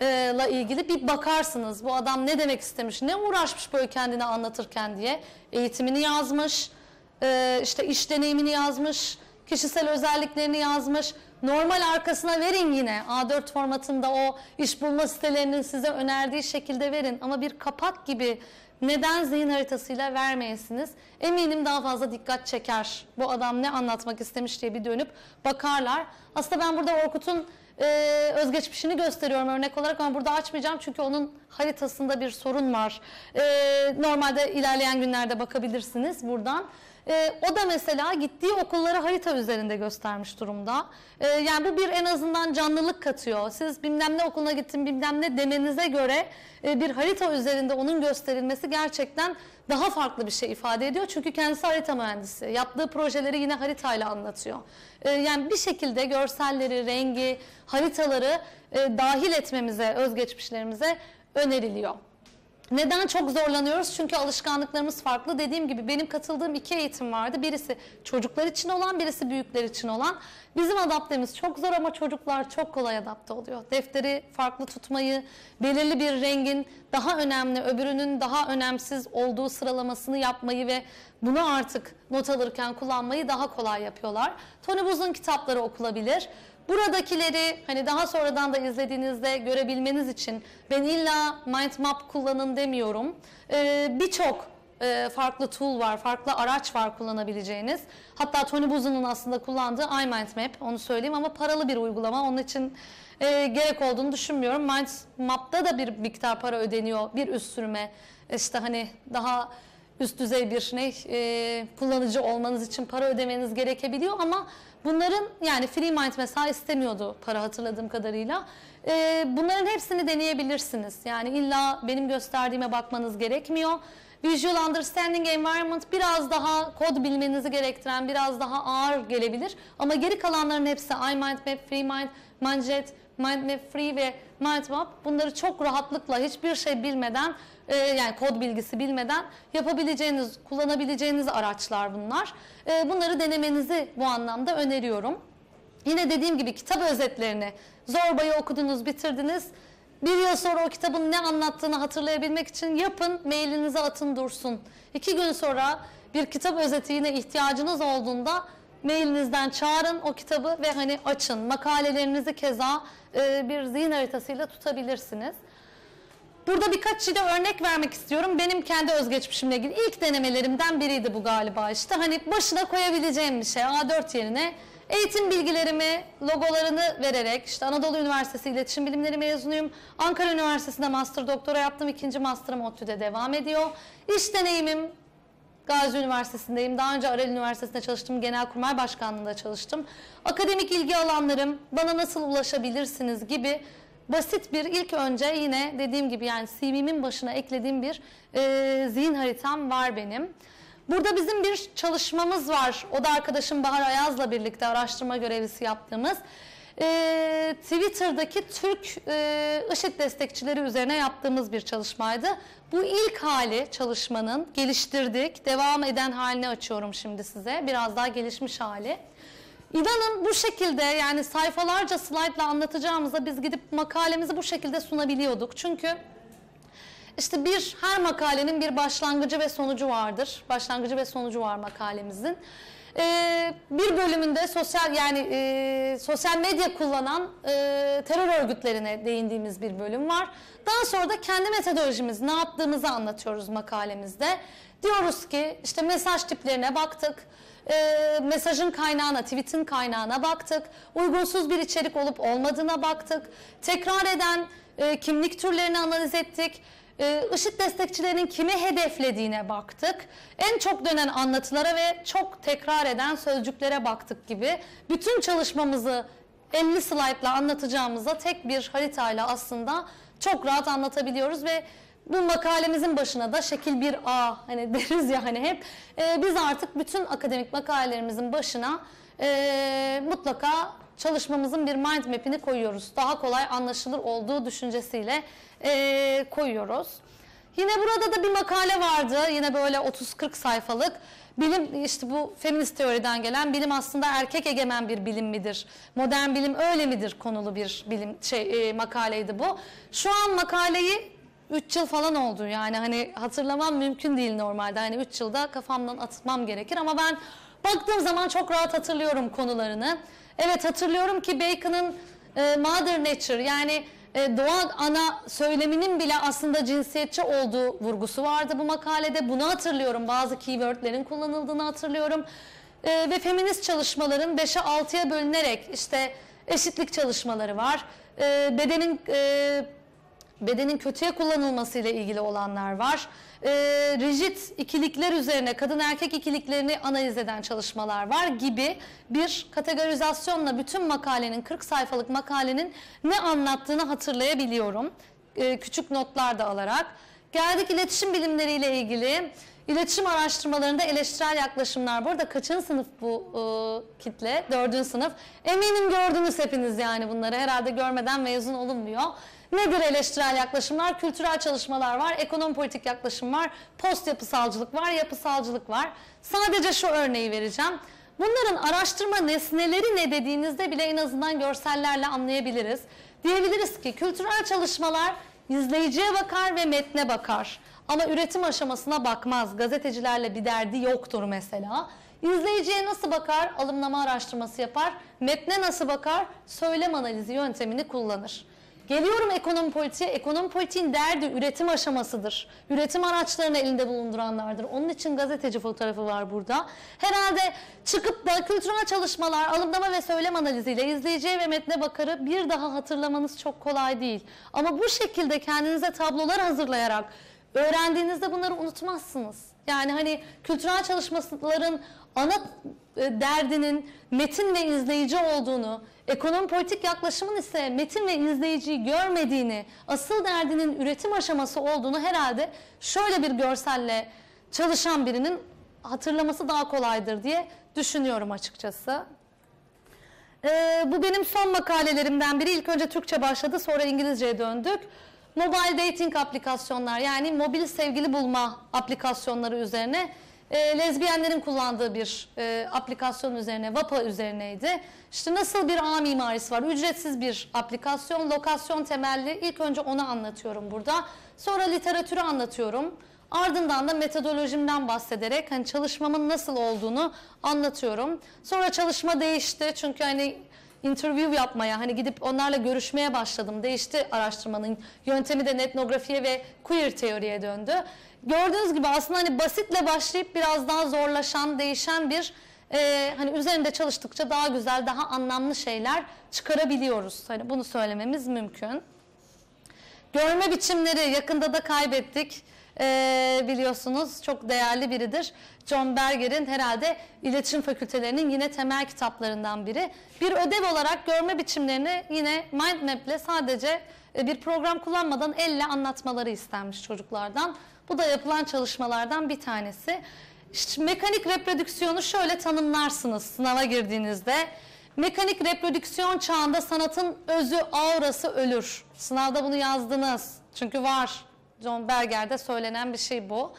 la ilgili bir bakarsınız. Bu adam ne demek istemiş, ne uğraşmış böyle kendini anlatırken diye. Eğitimini yazmış, e, işte iş deneyimini yazmış, kişisel özelliklerini yazmış. Normal arkasına verin yine A4 formatında o iş bulma sitelerinin size önerdiği şekilde verin. Ama bir kapak gibi neden zihin haritasıyla vermeyesiniz? Eminim daha fazla dikkat çeker. Bu adam ne anlatmak istemiş diye bir dönüp bakarlar. Aslında ben burada Orkut'un e, özgeçmişini gösteriyorum örnek olarak ama burada açmayacağım çünkü onun haritasında bir sorun var. E, normalde ilerleyen günlerde bakabilirsiniz buradan. E, o da mesela gittiği okulları harita üzerinde göstermiş durumda. E, yani bu bir en azından canlılık katıyor. Siz bilmem ne okuluna gittim bilmem ne demenize göre e, bir harita üzerinde onun gösterilmesi gerçekten daha farklı bir şey ifade ediyor. Çünkü kendisi harita mühendisi. Yaptığı projeleri yine haritayla anlatıyor. E, yani bir şekilde görselleri, rengi, haritaları e, dahil etmemize, özgeçmişlerimize öneriliyor. Neden çok zorlanıyoruz? Çünkü alışkanlıklarımız farklı. Dediğim gibi benim katıldığım iki eğitim vardı. Birisi çocuklar için olan, birisi büyükler için olan. Bizim adaptemiz çok zor ama çocuklar çok kolay adapte oluyor. Defteri farklı tutmayı, belirli bir rengin daha önemli, öbürünün daha önemsiz olduğu sıralamasını yapmayı ve bunu artık not alırken kullanmayı daha kolay yapıyorlar. Tony Buz'un kitapları okulabilir. Buradakileri hani daha sonradan da izlediğinizde görebilmeniz için ben illa mind map kullanın demiyorum. Ee, Birçok e, farklı tool var, farklı araç var kullanabileceğiniz. Hatta Tony Buzun'un aslında kullandığı iMindMap onu söyleyeyim ama paralı bir uygulama. Onun için e, gerek olduğunu düşünmüyorum. Mind Map'ta da bir miktar para ödeniyor bir üst sürüme. İşte hani daha üst düzey bir ne e, kullanıcı olmanız için para ödemeniz gerekebiliyor ama bunların yani FreeMind mesela istemiyordu para hatırladığım kadarıyla. E, bunların hepsini deneyebilirsiniz. Yani illa benim gösterdiğime bakmanız gerekmiyor. Visual Understanding Environment biraz daha kod bilmenizi gerektiren, biraz daha ağır gelebilir. Ama geri kalanların hepsi iMindMap, FreeMind, Mindjet, MindMap Free ve MindMap bunları çok rahatlıkla hiçbir şey bilmeden e, yani kod bilgisi bilmeden yapabileceğiniz, kullanabileceğiniz araçlar bunlar. E, bunları denemenizi bu anlamda öneriyorum. Yine dediğim gibi kitap özetlerini zorbayı okudunuz, bitirdiniz. Bir yıl sonra o kitabın ne anlattığını hatırlayabilmek için yapın, mailinize atın dursun. İki gün sonra bir kitap özeti yine ihtiyacınız olduğunda mailinizden çağırın o kitabı ve hani açın. Makalelerinizi keza e, bir zihin haritasıyla tutabilirsiniz. Burada birkaç şeyde örnek vermek istiyorum. Benim kendi özgeçmişimle ilgili ilk denemelerimden biriydi bu galiba işte. Hani başına koyabileceğim bir şey A4 yerine eğitim bilgilerimi, logolarını vererek işte Anadolu Üniversitesi İletişim Bilimleri mezunuyum. Ankara Üniversitesi'nde master doktora yaptım. İkinci master'ım ODTÜ'de devam ediyor. İş deneyimim Gazi Üniversitesi'ndeyim. Daha önce Aral Üniversitesi'nde çalıştım. Genelkurmay Başkanlığı'nda çalıştım. Akademik ilgi alanlarım, bana nasıl ulaşabilirsiniz gibi basit bir ilk önce yine dediğim gibi yani CV'min başına eklediğim bir e, zihin haritam var benim. Burada bizim bir çalışmamız var. O da arkadaşım Bahar Ayaz'la birlikte araştırma görevlisi yaptığımız. E, Twitter'daki Türk e, IŞİD destekçileri üzerine yaptığımız bir çalışmaydı. Bu ilk hali çalışmanın geliştirdik. Devam eden halini açıyorum şimdi size. Biraz daha gelişmiş hali. İnanın bu şekilde yani sayfalarca slaytla anlatacağımıza biz gidip makalemizi bu şekilde sunabiliyorduk. Çünkü işte bir her makalenin bir başlangıcı ve sonucu vardır. Başlangıcı ve sonucu var makalemizin. Ee, bir bölümünde sosyal yani e, sosyal medya kullanan e, terör örgütlerine değindiğimiz bir bölüm var. Daha sonra da kendi metodolojimiz ne yaptığımızı anlatıyoruz makalemizde. Diyoruz ki işte mesaj tiplerine baktık. E, mesajın kaynağına, tweetin kaynağına baktık. Uygunsuz bir içerik olup olmadığına baktık. Tekrar eden e, kimlik türlerini analiz ettik. E, IŞİD destekçilerinin kimi hedeflediğine baktık. En çok dönen anlatılara ve çok tekrar eden sözcüklere baktık gibi. Bütün çalışmamızı 50 slaytla anlatacağımızda tek bir haritayla aslında çok rahat anlatabiliyoruz ve bu makalemizin başına da şekil 1A hani deriz ya hani hep e, biz artık bütün akademik makalelerimizin başına e, mutlaka çalışmamızın bir mind map'ini koyuyoruz. Daha kolay anlaşılır olduğu düşüncesiyle e, koyuyoruz. Yine burada da bir makale vardı. Yine böyle 30-40 sayfalık. Bilim işte bu feminist teoriden gelen bilim aslında erkek egemen bir bilim midir? Modern bilim öyle midir konulu bir bilim şey e, makaleydi bu. Şu an makaleyi 3 yıl falan oldu yani hani hatırlamam mümkün değil normalde. Hani 3 yılda kafamdan atmam gerekir ama ben baktığım zaman çok rahat hatırlıyorum konularını. Evet hatırlıyorum ki Bacon'ın e, Mother Nature yani e, doğa ana söyleminin bile aslında cinsiyetçi olduğu vurgusu vardı bu makalede. Bunu hatırlıyorum. Bazı keywordlerin kullanıldığını hatırlıyorum. E, ve feminist çalışmaların 5'e 6'ya bölünerek işte eşitlik çalışmaları var. E, bedenin e, bedenin kötüye kullanılması ile ilgili olanlar var. E, rigid ikilikler üzerine kadın erkek ikiliklerini analiz eden çalışmalar var gibi bir kategorizasyonla bütün makalenin 40 sayfalık makalenin ne anlattığını hatırlayabiliyorum. E, küçük notlar da alarak. Geldik iletişim bilimleriyle ilgili. İletişim araştırmalarında eleştirel yaklaşımlar. Bu arada kaçıncı sınıf bu e, kitle? Dördüncü sınıf. Eminim gördünüz hepiniz yani bunları. Herhalde görmeden mezun olunmuyor. Nedir eleştirel yaklaşımlar? Kültürel çalışmalar var, ekonomi politik yaklaşım var, post yapısalcılık var, yapısalcılık var. Sadece şu örneği vereceğim. Bunların araştırma nesneleri ne dediğinizde bile en azından görsellerle anlayabiliriz. Diyebiliriz ki kültürel çalışmalar izleyiciye bakar ve metne bakar. Ama üretim aşamasına bakmaz. Gazetecilerle bir derdi yoktur mesela. İzleyiciye nasıl bakar? Alımlama araştırması yapar. Metne nasıl bakar? Söylem analizi yöntemini kullanır. Geliyorum ekonomi politiğe. Ekonomi politiğin derdi üretim aşamasıdır. Üretim araçlarını elinde bulunduranlardır. Onun için gazeteci fotoğrafı var burada. Herhalde çıkıp da kültürel çalışmalar, alımlama ve söylem analiziyle izleyiciye ve metne bakarı bir daha hatırlamanız çok kolay değil. Ama bu şekilde kendinize tablolar hazırlayarak öğrendiğinizde bunları unutmazsınız. Yani hani kültürel çalışmaların ana e, derdinin metin ve izleyici olduğunu, ekonomi politik yaklaşımın ise metin ve izleyiciyi görmediğini, asıl derdinin üretim aşaması olduğunu herhalde şöyle bir görselle çalışan birinin hatırlaması daha kolaydır diye düşünüyorum açıkçası. Ee, bu benim son makalelerimden biri. İlk önce Türkçe başladı, sonra İngilizceye döndük. Mobile dating aplikasyonlar yani mobil sevgili bulma aplikasyonları üzerine e, lezbiyenlerin kullandığı bir e, aplikasyon üzerine, VAPA üzerineydi. İşte nasıl bir ağ mimarisi var, ücretsiz bir aplikasyon, lokasyon temelli. İlk önce onu anlatıyorum burada. Sonra literatürü anlatıyorum. Ardından da metodolojimden bahsederek hani çalışmamın nasıl olduğunu anlatıyorum. Sonra çalışma değişti çünkü hani interview yapmaya hani gidip onlarla görüşmeye başladım. Değişti araştırmanın yöntemi de etnografiye ve queer teoriye döndü. Gördüğünüz gibi aslında hani basitle başlayıp biraz daha zorlaşan, değişen bir e, hani üzerinde çalıştıkça daha güzel, daha anlamlı şeyler çıkarabiliyoruz. Hani bunu söylememiz mümkün. Görme biçimleri yakında da kaybettik. Ee, biliyorsunuz çok değerli biridir. John Berger'in herhalde iletişim fakültelerinin yine temel kitaplarından biri. Bir ödev olarak görme biçimlerini yine mind map'le sadece e, bir program kullanmadan elle anlatmaları istenmiş çocuklardan. Bu da yapılan çalışmalardan bir tanesi. İşte mekanik reprodüksiyonu şöyle tanımlarsınız sınava girdiğinizde. Mekanik reprodüksiyon çağında sanatın özü, aurası ölür. Sınavda bunu yazdınız. Çünkü var. John Berger'de söylenen bir şey bu.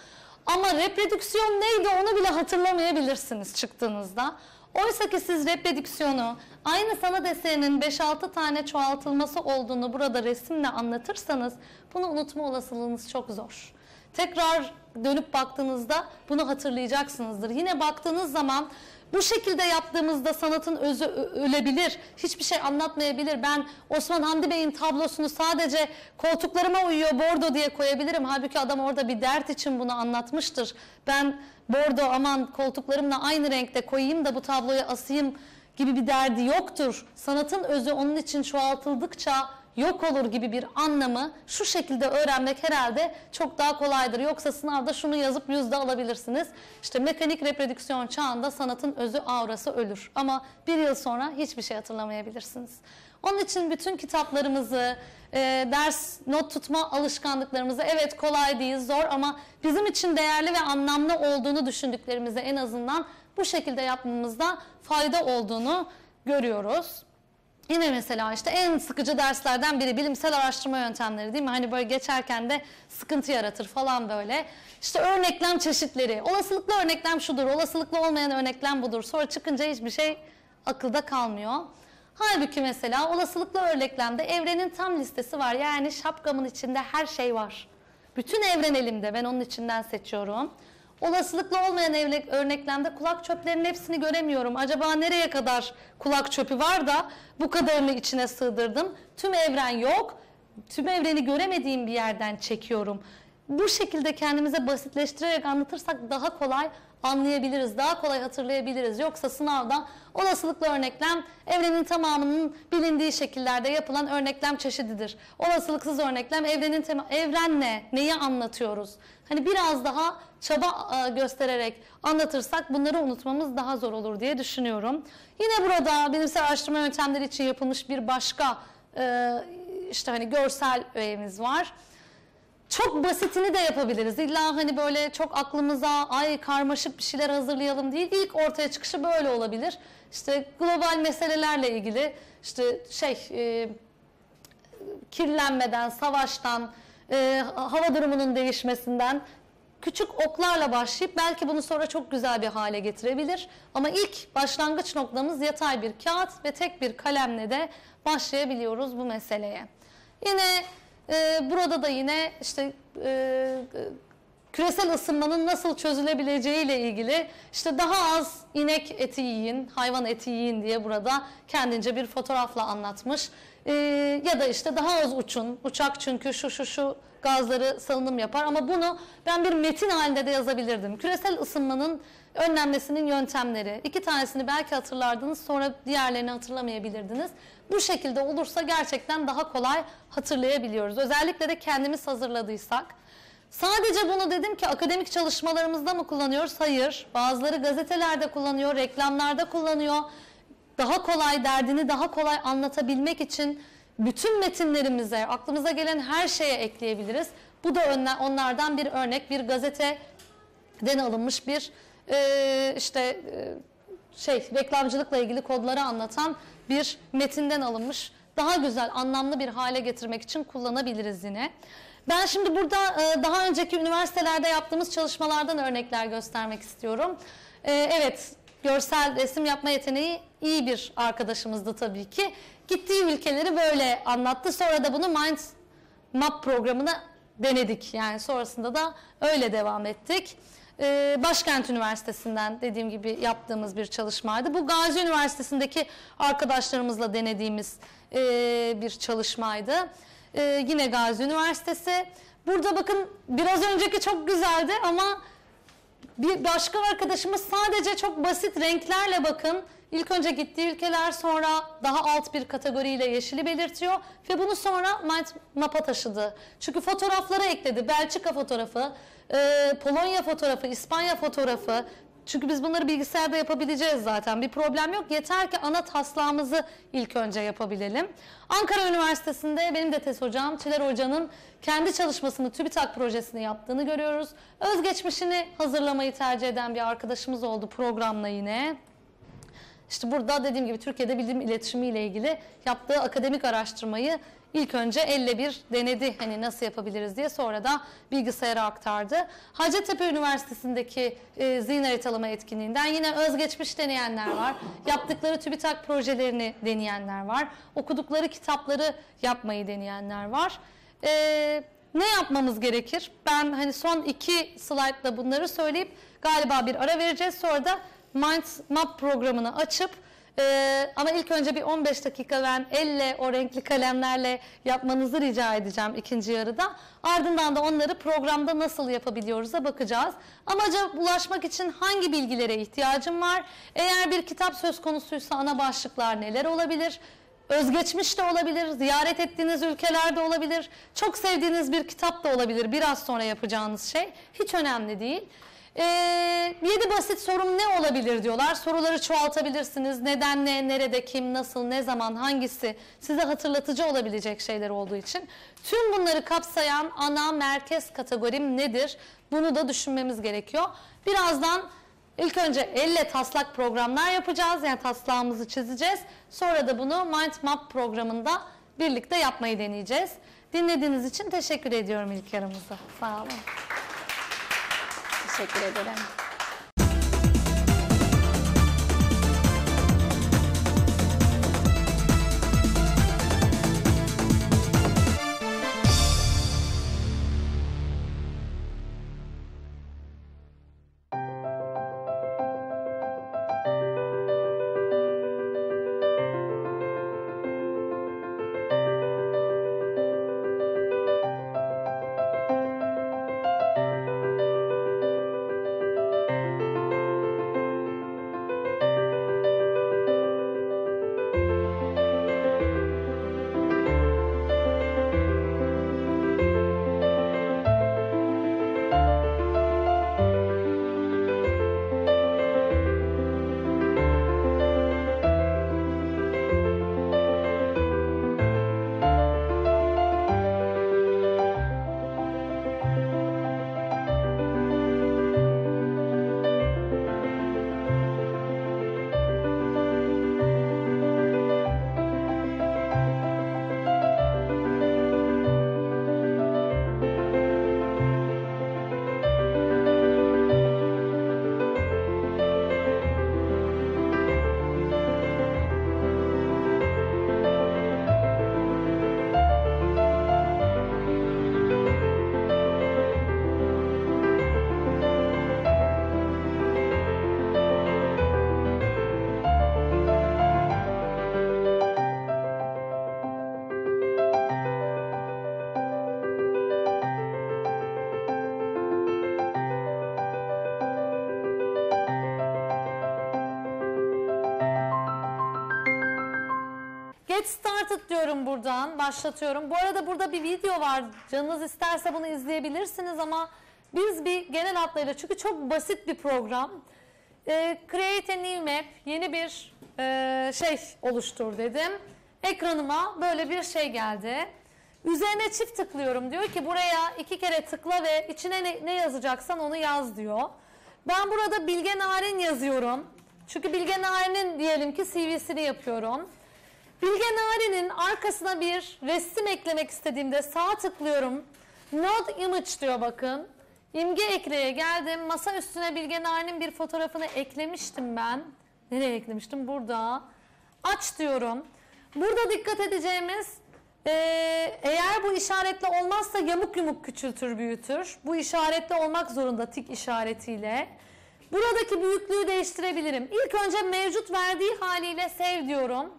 Ama reprodüksiyon neydi onu bile hatırlamayabilirsiniz çıktığınızda. Oysa ki siz reprodüksiyonu aynı sanat eserinin 5-6 tane çoğaltılması olduğunu burada resimle anlatırsanız bunu unutma olasılığınız çok zor. Tekrar dönüp baktığınızda bunu hatırlayacaksınızdır. Yine baktığınız zaman bu şekilde yaptığımızda sanatın özü ölebilir. Hiçbir şey anlatmayabilir. Ben Osman Hamdi Bey'in tablosunu sadece koltuklarıma uyuyor bordo diye koyabilirim. Halbuki adam orada bir dert için bunu anlatmıştır. Ben bordo aman koltuklarımla aynı renkte koyayım da bu tabloyu asayım gibi bir derdi yoktur. Sanatın özü onun için çoğaltıldıkça yok olur gibi bir anlamı şu şekilde öğrenmek herhalde çok daha kolaydır. Yoksa sınavda şunu yazıp yüzde alabilirsiniz. İşte mekanik reprodüksiyon çağında sanatın özü aurası ölür. Ama bir yıl sonra hiçbir şey hatırlamayabilirsiniz. Onun için bütün kitaplarımızı, e, ders not tutma alışkanlıklarımızı evet kolay değil, zor ama bizim için değerli ve anlamlı olduğunu düşündüklerimizi en azından bu şekilde yapmamızda fayda olduğunu görüyoruz. Yine mesela işte en sıkıcı derslerden biri bilimsel araştırma yöntemleri değil mi? Hani böyle geçerken de sıkıntı yaratır falan böyle. İşte örneklem çeşitleri. Olasılıklı örneklem şudur, olasılıklı olmayan örneklem budur. Sonra çıkınca hiçbir şey akılda kalmıyor. Halbuki mesela olasılıklı örneklemde evrenin tam listesi var. Yani şapkamın içinde her şey var. Bütün evren elimde. Ben onun içinden seçiyorum. Olasılıklı olmayan evre- örneklemde kulak çöplerinin hepsini göremiyorum. Acaba nereye kadar kulak çöpü var da bu kadarını içine sığdırdım? Tüm evren yok. Tüm evreni göremediğim bir yerden çekiyorum. Bu şekilde kendimize basitleştirerek anlatırsak daha kolay anlayabiliriz, daha kolay hatırlayabiliriz. Yoksa sınavda olasılıklı örneklem evrenin tamamının bilindiği şekillerde yapılan örneklem çeşididir. Olasılıksız örneklem evrenin evren ne? Neyi anlatıyoruz? Hani biraz daha çaba e, göstererek anlatırsak bunları unutmamız daha zor olur diye düşünüyorum. Yine burada bilimsel araştırma yöntemleri için yapılmış bir başka e, işte hani görsel öğemiz var. Çok basitini de yapabiliriz. İlla hani böyle çok aklımıza ay karmaşık bir şeyler hazırlayalım değil. İlk ortaya çıkışı böyle olabilir. İşte global meselelerle ilgili işte şey e, kirlenmeden, savaştan, e, hava durumunun değişmesinden küçük oklarla başlayıp belki bunu sonra çok güzel bir hale getirebilir. Ama ilk başlangıç noktamız yatay bir kağıt ve tek bir kalemle de başlayabiliyoruz bu meseleye. Yine e, burada da yine işte e, küresel ısınmanın nasıl çözülebileceği ile ilgili işte daha az inek eti yiyin, hayvan eti yiyin diye burada kendince bir fotoğrafla anlatmış. Ee, ya da işte daha az uçun, uçak çünkü şu şu şu gazları salınım yapar ama bunu ben bir metin halinde de yazabilirdim. Küresel ısınmanın önlenmesinin yöntemleri. İki tanesini belki hatırlardınız sonra diğerlerini hatırlamayabilirdiniz. Bu şekilde olursa gerçekten daha kolay hatırlayabiliyoruz. Özellikle de kendimiz hazırladıysak. Sadece bunu dedim ki akademik çalışmalarımızda mı kullanıyoruz? Hayır. Bazıları gazetelerde kullanıyor, reklamlarda kullanıyor. Daha kolay derdini daha kolay anlatabilmek için bütün metinlerimize, aklımıza gelen her şeye ekleyebiliriz. Bu da onlardan bir örnek, bir gazeteden alınmış bir işte şey reklamcılıkla ilgili kodları anlatan bir metinden alınmış. Daha güzel, anlamlı bir hale getirmek için kullanabiliriz yine. Ben şimdi burada e, daha önceki üniversitelerde yaptığımız çalışmalardan örnekler göstermek istiyorum. E, Evet, görsel resim yapma yeteneği iyi bir arkadaşımızdı tabii ki. Gittiği ülkeleri böyle anlattı. Sonra da bunu Mind Map programına denedik. Yani sonrasında da öyle devam ettik. Ee, Başkent Üniversitesi'nden dediğim gibi yaptığımız bir çalışmaydı. Bu Gazi Üniversitesi'ndeki arkadaşlarımızla denediğimiz e, bir çalışmaydı. Ee, yine Gazi Üniversitesi. Burada bakın biraz önceki çok güzeldi ama bir başka arkadaşımız sadece çok basit renklerle bakın. İlk önce gittiği ülkeler sonra daha alt bir kategoriyle yeşili belirtiyor ve bunu sonra Mind Map'a taşıdı. Çünkü fotoğrafları ekledi. Belçika fotoğrafı, e, Polonya fotoğrafı, İspanya fotoğrafı. Çünkü biz bunları bilgisayarda yapabileceğiz zaten. Bir problem yok. Yeter ki ana taslağımızı ilk önce yapabilelim. Ankara Üniversitesi'nde benim de tez hocam Çiler Hoca'nın kendi çalışmasını, TÜBİTAK projesini yaptığını görüyoruz. Özgeçmişini hazırlamayı tercih eden bir arkadaşımız oldu programla yine. İşte burada dediğim gibi Türkiye'de bilim iletişimi ile ilgili yaptığı akademik araştırmayı ilk önce elle bir denedi. Hani nasıl yapabiliriz diye sonra da bilgisayara aktardı. Hacettepe Üniversitesi'ndeki e, zihin haritalama etkinliğinden yine özgeçmiş deneyenler var. Yaptıkları TÜBİTAK projelerini deneyenler var. Okudukları kitapları yapmayı deneyenler var. E, ne yapmamız gerekir? Ben hani son iki slaytla bunları söyleyip galiba bir ara vereceğiz. Sonra da Mind Map programını açıp e, ama ilk önce bir 15 dakika ben elle o renkli kalemlerle yapmanızı rica edeceğim ikinci yarıda. Ardından da onları programda nasıl yapabiliyoruz'a bakacağız. Amaca ulaşmak için hangi bilgilere ihtiyacım var? Eğer bir kitap söz konusuysa ana başlıklar neler olabilir? Özgeçmiş de olabilir, ziyaret ettiğiniz ülkelerde olabilir, çok sevdiğiniz bir kitap da olabilir biraz sonra yapacağınız şey. Hiç önemli değil. Ee, basit sorum ne olabilir diyorlar. Soruları çoğaltabilirsiniz. Neden ne, nerede, kim, nasıl, ne zaman, hangisi size hatırlatıcı olabilecek şeyler olduğu için. Tüm bunları kapsayan ana merkez kategorim nedir? Bunu da düşünmemiz gerekiyor. Birazdan ilk önce elle taslak programlar yapacağız. Yani taslağımızı çizeceğiz. Sonra da bunu Mind Map programında birlikte yapmayı deneyeceğiz. Dinlediğiniz için teşekkür ediyorum ilk yarımızda. Sağ olun. Teşekkür ederim. Started diyorum buradan. Başlatıyorum. Bu arada burada bir video var. Canınız isterse bunu izleyebilirsiniz ama biz bir genel hatlarıyla çünkü çok basit bir program. Ee, create a new map. Yeni bir e, şey oluştur dedim. Ekranıma böyle bir şey geldi. Üzerine çift tıklıyorum. Diyor ki buraya iki kere tıkla ve içine ne, ne yazacaksan onu yaz diyor. Ben burada Bilge Narin yazıyorum. Çünkü Bilge Narin'in diyelim ki CV'sini yapıyorum. Bilge Nari'nin arkasına bir resim eklemek istediğimde sağ tıklıyorum. Not image diyor bakın. İmge ekleye geldim. Masa üstüne Bilge Narin'in bir fotoğrafını eklemiştim ben. Nereye eklemiştim? Burada. Aç diyorum. Burada dikkat edeceğimiz eee, eğer bu işaretli olmazsa yamuk yumuk küçültür büyütür. Bu işaretli olmak zorunda tik işaretiyle. Buradaki büyüklüğü değiştirebilirim. İlk önce mevcut verdiği haliyle sev diyorum.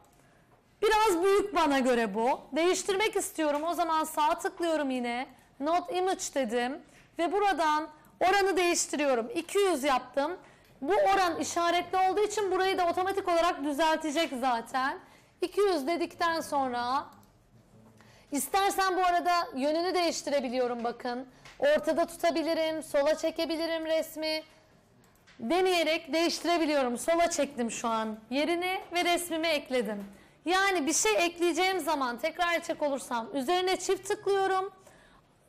Biraz büyük bana göre bu. Değiştirmek istiyorum. O zaman sağ tıklıyorum yine. Not image dedim. Ve buradan oranı değiştiriyorum. 200 yaptım. Bu oran işaretli olduğu için burayı da otomatik olarak düzeltecek zaten. 200 dedikten sonra istersen bu arada yönünü değiştirebiliyorum bakın. Ortada tutabilirim, sola çekebilirim resmi. Deneyerek değiştirebiliyorum. Sola çektim şu an yerini ve resmimi ekledim. Yani bir şey ekleyeceğim zaman tekrar edecek olursam üzerine çift tıklıyorum.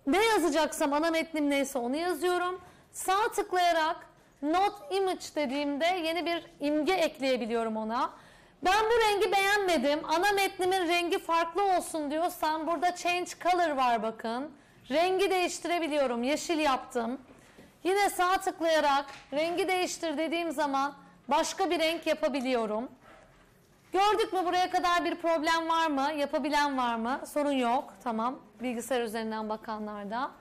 Ne yazacaksam ana metnim neyse onu yazıyorum. Sağ tıklayarak not image dediğimde yeni bir imge ekleyebiliyorum ona. Ben bu rengi beğenmedim. Ana metnimin rengi farklı olsun diyorsam burada change color var bakın. Rengi değiştirebiliyorum. Yeşil yaptım. Yine sağ tıklayarak rengi değiştir dediğim zaman başka bir renk yapabiliyorum. Gördük mü buraya kadar bir problem var mı? Yapabilen var mı? Sorun yok. Tamam. Bilgisayar üzerinden bakanlarda.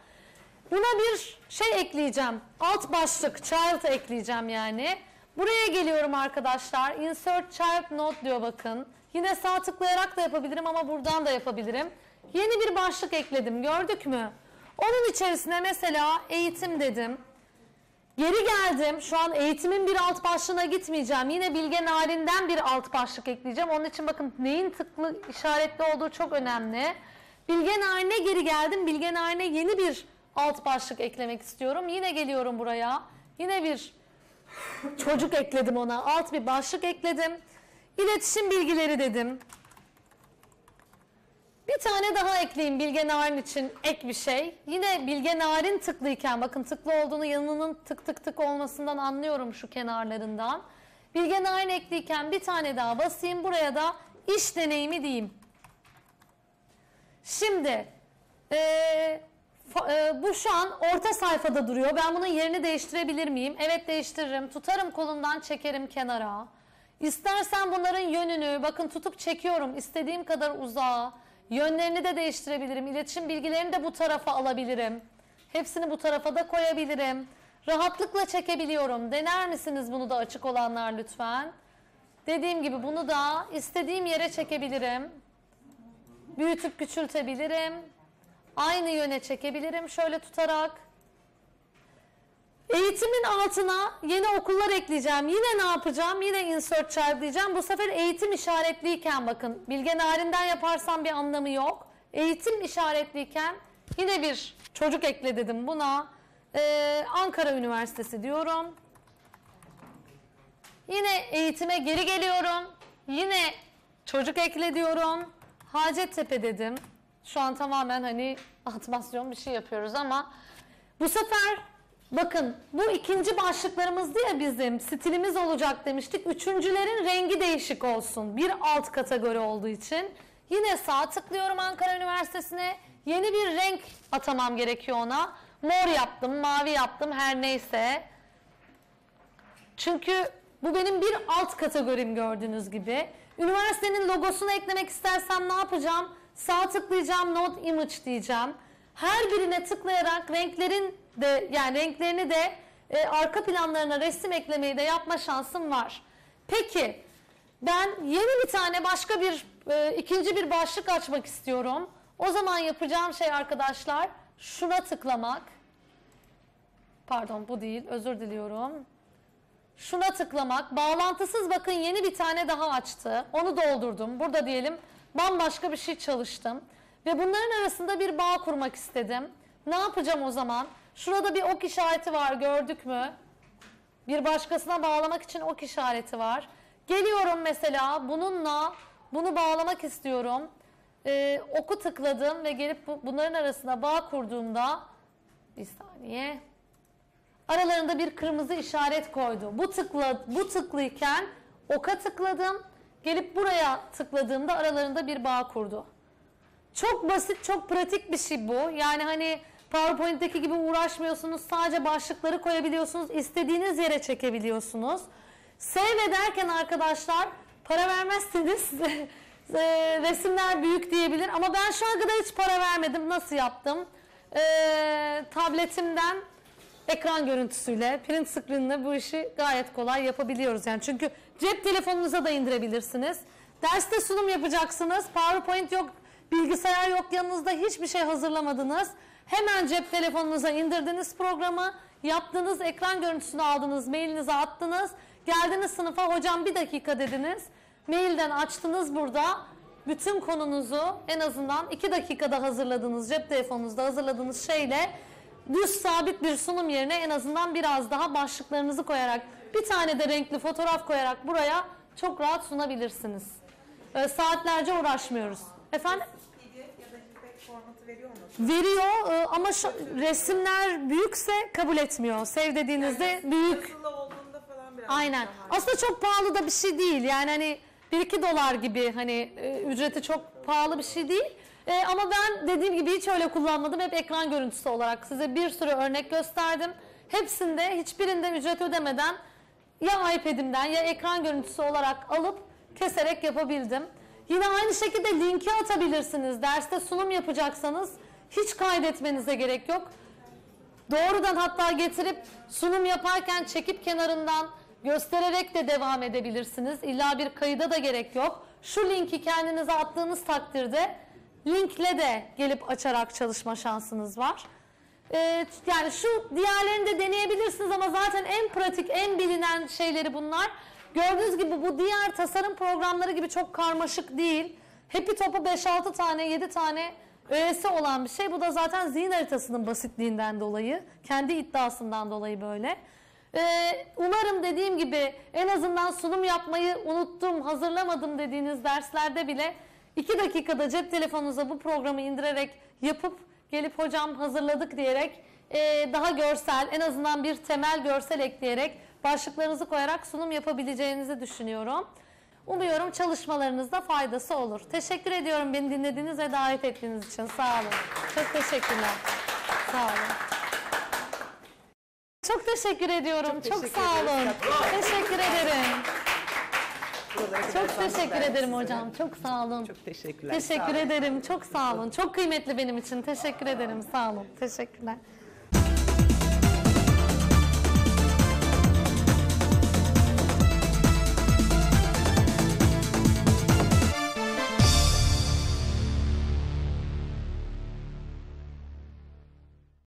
Buna bir şey ekleyeceğim. Alt başlık, child ekleyeceğim yani. Buraya geliyorum arkadaşlar. Insert child note diyor bakın. Yine sağ tıklayarak da yapabilirim ama buradan da yapabilirim. Yeni bir başlık ekledim. Gördük mü? Onun içerisine mesela eğitim dedim. Geri geldim. Şu an eğitimin bir alt başlığına gitmeyeceğim. Yine Bilge Narin'den bir alt başlık ekleyeceğim. Onun için bakın neyin tıklı işaretli olduğu çok önemli. Bilge Narin'e geri geldim. Bilge Narin'e yeni bir alt başlık eklemek istiyorum. Yine geliyorum buraya. Yine bir çocuk ekledim ona. Alt bir başlık ekledim. İletişim bilgileri dedim. Bir tane daha ekleyeyim Bilge Narin için ek bir şey. Yine Bilge Narin tıklıyken bakın tıklı olduğunu yanının tık tık tık olmasından anlıyorum şu kenarlarından. Bilge Narin ekliyken bir tane daha basayım. Buraya da iş deneyimi diyeyim. Şimdi fa- eee, bu şu an orta sayfada duruyor. Ben bunun yerini değiştirebilir miyim? Evet değiştiririm. Tutarım kolundan çekerim kenara. İstersen bunların yönünü bakın tutup çekiyorum istediğim kadar uzağa. Yönlerini de değiştirebilirim. İletişim bilgilerini de bu tarafa alabilirim. Hepsini bu tarafa da koyabilirim. Rahatlıkla çekebiliyorum. Dener misiniz bunu da açık olanlar lütfen? Dediğim gibi bunu da istediğim yere çekebilirim. Büyütüp küçültebilirim. Aynı yöne çekebilirim şöyle tutarak. Eğitimin altına yeni okullar ekleyeceğim. Yine ne yapacağım? Yine insert child diyeceğim. Bu sefer eğitim işaretliyken bakın. Bilge Narin'den yaparsam bir anlamı yok. Eğitim işaretliyken yine bir çocuk ekle dedim buna. Ee, Ankara Üniversitesi diyorum. Yine eğitime geri geliyorum. Yine çocuk ekle diyorum. Hacettepe dedim. Şu an tamamen hani atmasyon bir şey yapıyoruz ama bu sefer bakın bu ikinci başlıklarımızdı ya bizim stilimiz olacak demiştik. Üçüncülerin rengi değişik olsun. Bir alt kategori olduğu için. Yine sağ tıklıyorum Ankara Üniversitesi'ne. Yeni bir renk atamam gerekiyor ona. Mor yaptım, mavi yaptım her neyse. Çünkü bu benim bir alt kategorim gördüğünüz gibi. Üniversitenin logosunu eklemek istersem ne yapacağım? Sağ tıklayacağım, not image diyeceğim. Her birine tıklayarak renklerin de yani renklerini de e, arka planlarına resim eklemeyi de yapma şansım var. Peki ben yeni bir tane başka bir e, ikinci bir başlık açmak istiyorum. O zaman yapacağım şey arkadaşlar şuna tıklamak. Pardon bu değil özür diliyorum. Şuna tıklamak. Bağlantısız bakın yeni bir tane daha açtı. Onu doldurdum. Burada diyelim bambaşka bir şey çalıştım. Ve bunların arasında bir bağ kurmak istedim. Ne yapacağım o zaman? Şurada bir ok işareti var gördük mü? Bir başkasına bağlamak için ok işareti var. Geliyorum mesela bununla bunu bağlamak istiyorum. Ee, oku tıkladım ve gelip bu- bunların arasına bağ kurduğumda bir saniye aralarında bir kırmızı işaret koydu. Bu tıkla bu tıklıyken oka tıkladım. Gelip buraya tıkladığımda aralarında bir bağ kurdu. Çok basit, çok pratik bir şey bu. Yani hani PowerPoint'teki gibi uğraşmıyorsunuz. Sadece başlıkları koyabiliyorsunuz. İstediğiniz yere çekebiliyorsunuz. Save ederken arkadaşlar para vermezseniz e, resimler büyük diyebilir. Ama ben şu ana kadar hiç para vermedim. Nasıl yaptım? E, tabletimden ekran görüntüsüyle, print screen'le bu işi gayet kolay yapabiliyoruz. Yani çünkü cep telefonunuza da indirebilirsiniz. Derste sunum yapacaksınız. PowerPoint yok, bilgisayar yok yanınızda hiçbir şey hazırlamadınız. Hemen cep telefonunuza indirdiniz programı. Yaptığınız ekran görüntüsünü aldınız, mailinize attınız. Geldiniz sınıfa hocam bir dakika dediniz. Mailden açtınız burada. Bütün konunuzu en azından iki dakikada hazırladığınız, cep telefonunuzda hazırladığınız şeyle düz sabit bir sunum yerine en azından biraz daha başlıklarınızı koyarak bir tane de renkli fotoğraf koyarak buraya çok rahat sunabilirsiniz. Ee, saatlerce uğraşmıyoruz. Efendim? PDF ya da JPEG formatı veriyor mu? Veriyor e, ama şu resimler büyükse kabul etmiyor. Sev dediğinizde büyük. Yazılı olduğunda falan biraz Aynen. daha- Aslında çok pahalı da bir şey değil. Yani hani 1-2 dolar gibi hani e, ücreti çok pahalı bir şey değil. E, ama ben dediğim gibi hiç öyle kullanmadım. Hep ekran görüntüsü olarak size bir sürü örnek gösterdim. Hepsinde hiçbirinden ücret ödemeden ya iPad'imden ya ekran görüntüsü olarak alıp keserek yapabildim. Yine aynı şekilde linki atabilirsiniz. Derste sunum yapacaksanız hiç kaydetmenize gerek yok. Doğrudan hatta getirip sunum yaparken çekip kenarından göstererek de devam edebilirsiniz. İlla bir kayıda da gerek yok. Şu linki kendinize attığınız takdirde linkle de gelip açarak çalışma şansınız var. Ee, yani şu diğerlerini de deneyebilirsiniz ama zaten en pratik, en bilinen şeyleri bunlar. Gördüğünüz gibi bu diğer tasarım programları gibi çok karmaşık değil. Happy Top'u 5-6 tane, 7 tane öğesi olan bir şey. Bu da zaten zihin haritasının basitliğinden dolayı, kendi iddiasından dolayı böyle. Ee, umarım dediğim gibi en azından sunum yapmayı unuttum, hazırlamadım dediğiniz derslerde bile 2 dakikada cep telefonunuza bu programı indirerek yapıp gelip hocam hazırladık diyerek e, daha görsel, en azından bir temel görsel ekleyerek başlıklarınızı koyarak sunum yapabileceğinizi düşünüyorum. Umuyorum çalışmalarınızda faydası olur. Teşekkür ediyorum beni dinlediğiniz ve davet ettiğiniz için. Sağ olun. Çok teşekkürler. Sağ olun. Çok teşekkür ediyorum. Çok, teşekkür sağ ederiz. olun. Teşekkür ederim. Çok teşekkür ederim hocam. Çok sağ olun. Çok teşekkürler. sağ Teşekkür ederim. Çok sağ olun. Çok kıymetli benim için. Teşekkür ederim. Sağ olun. Teşekkürler.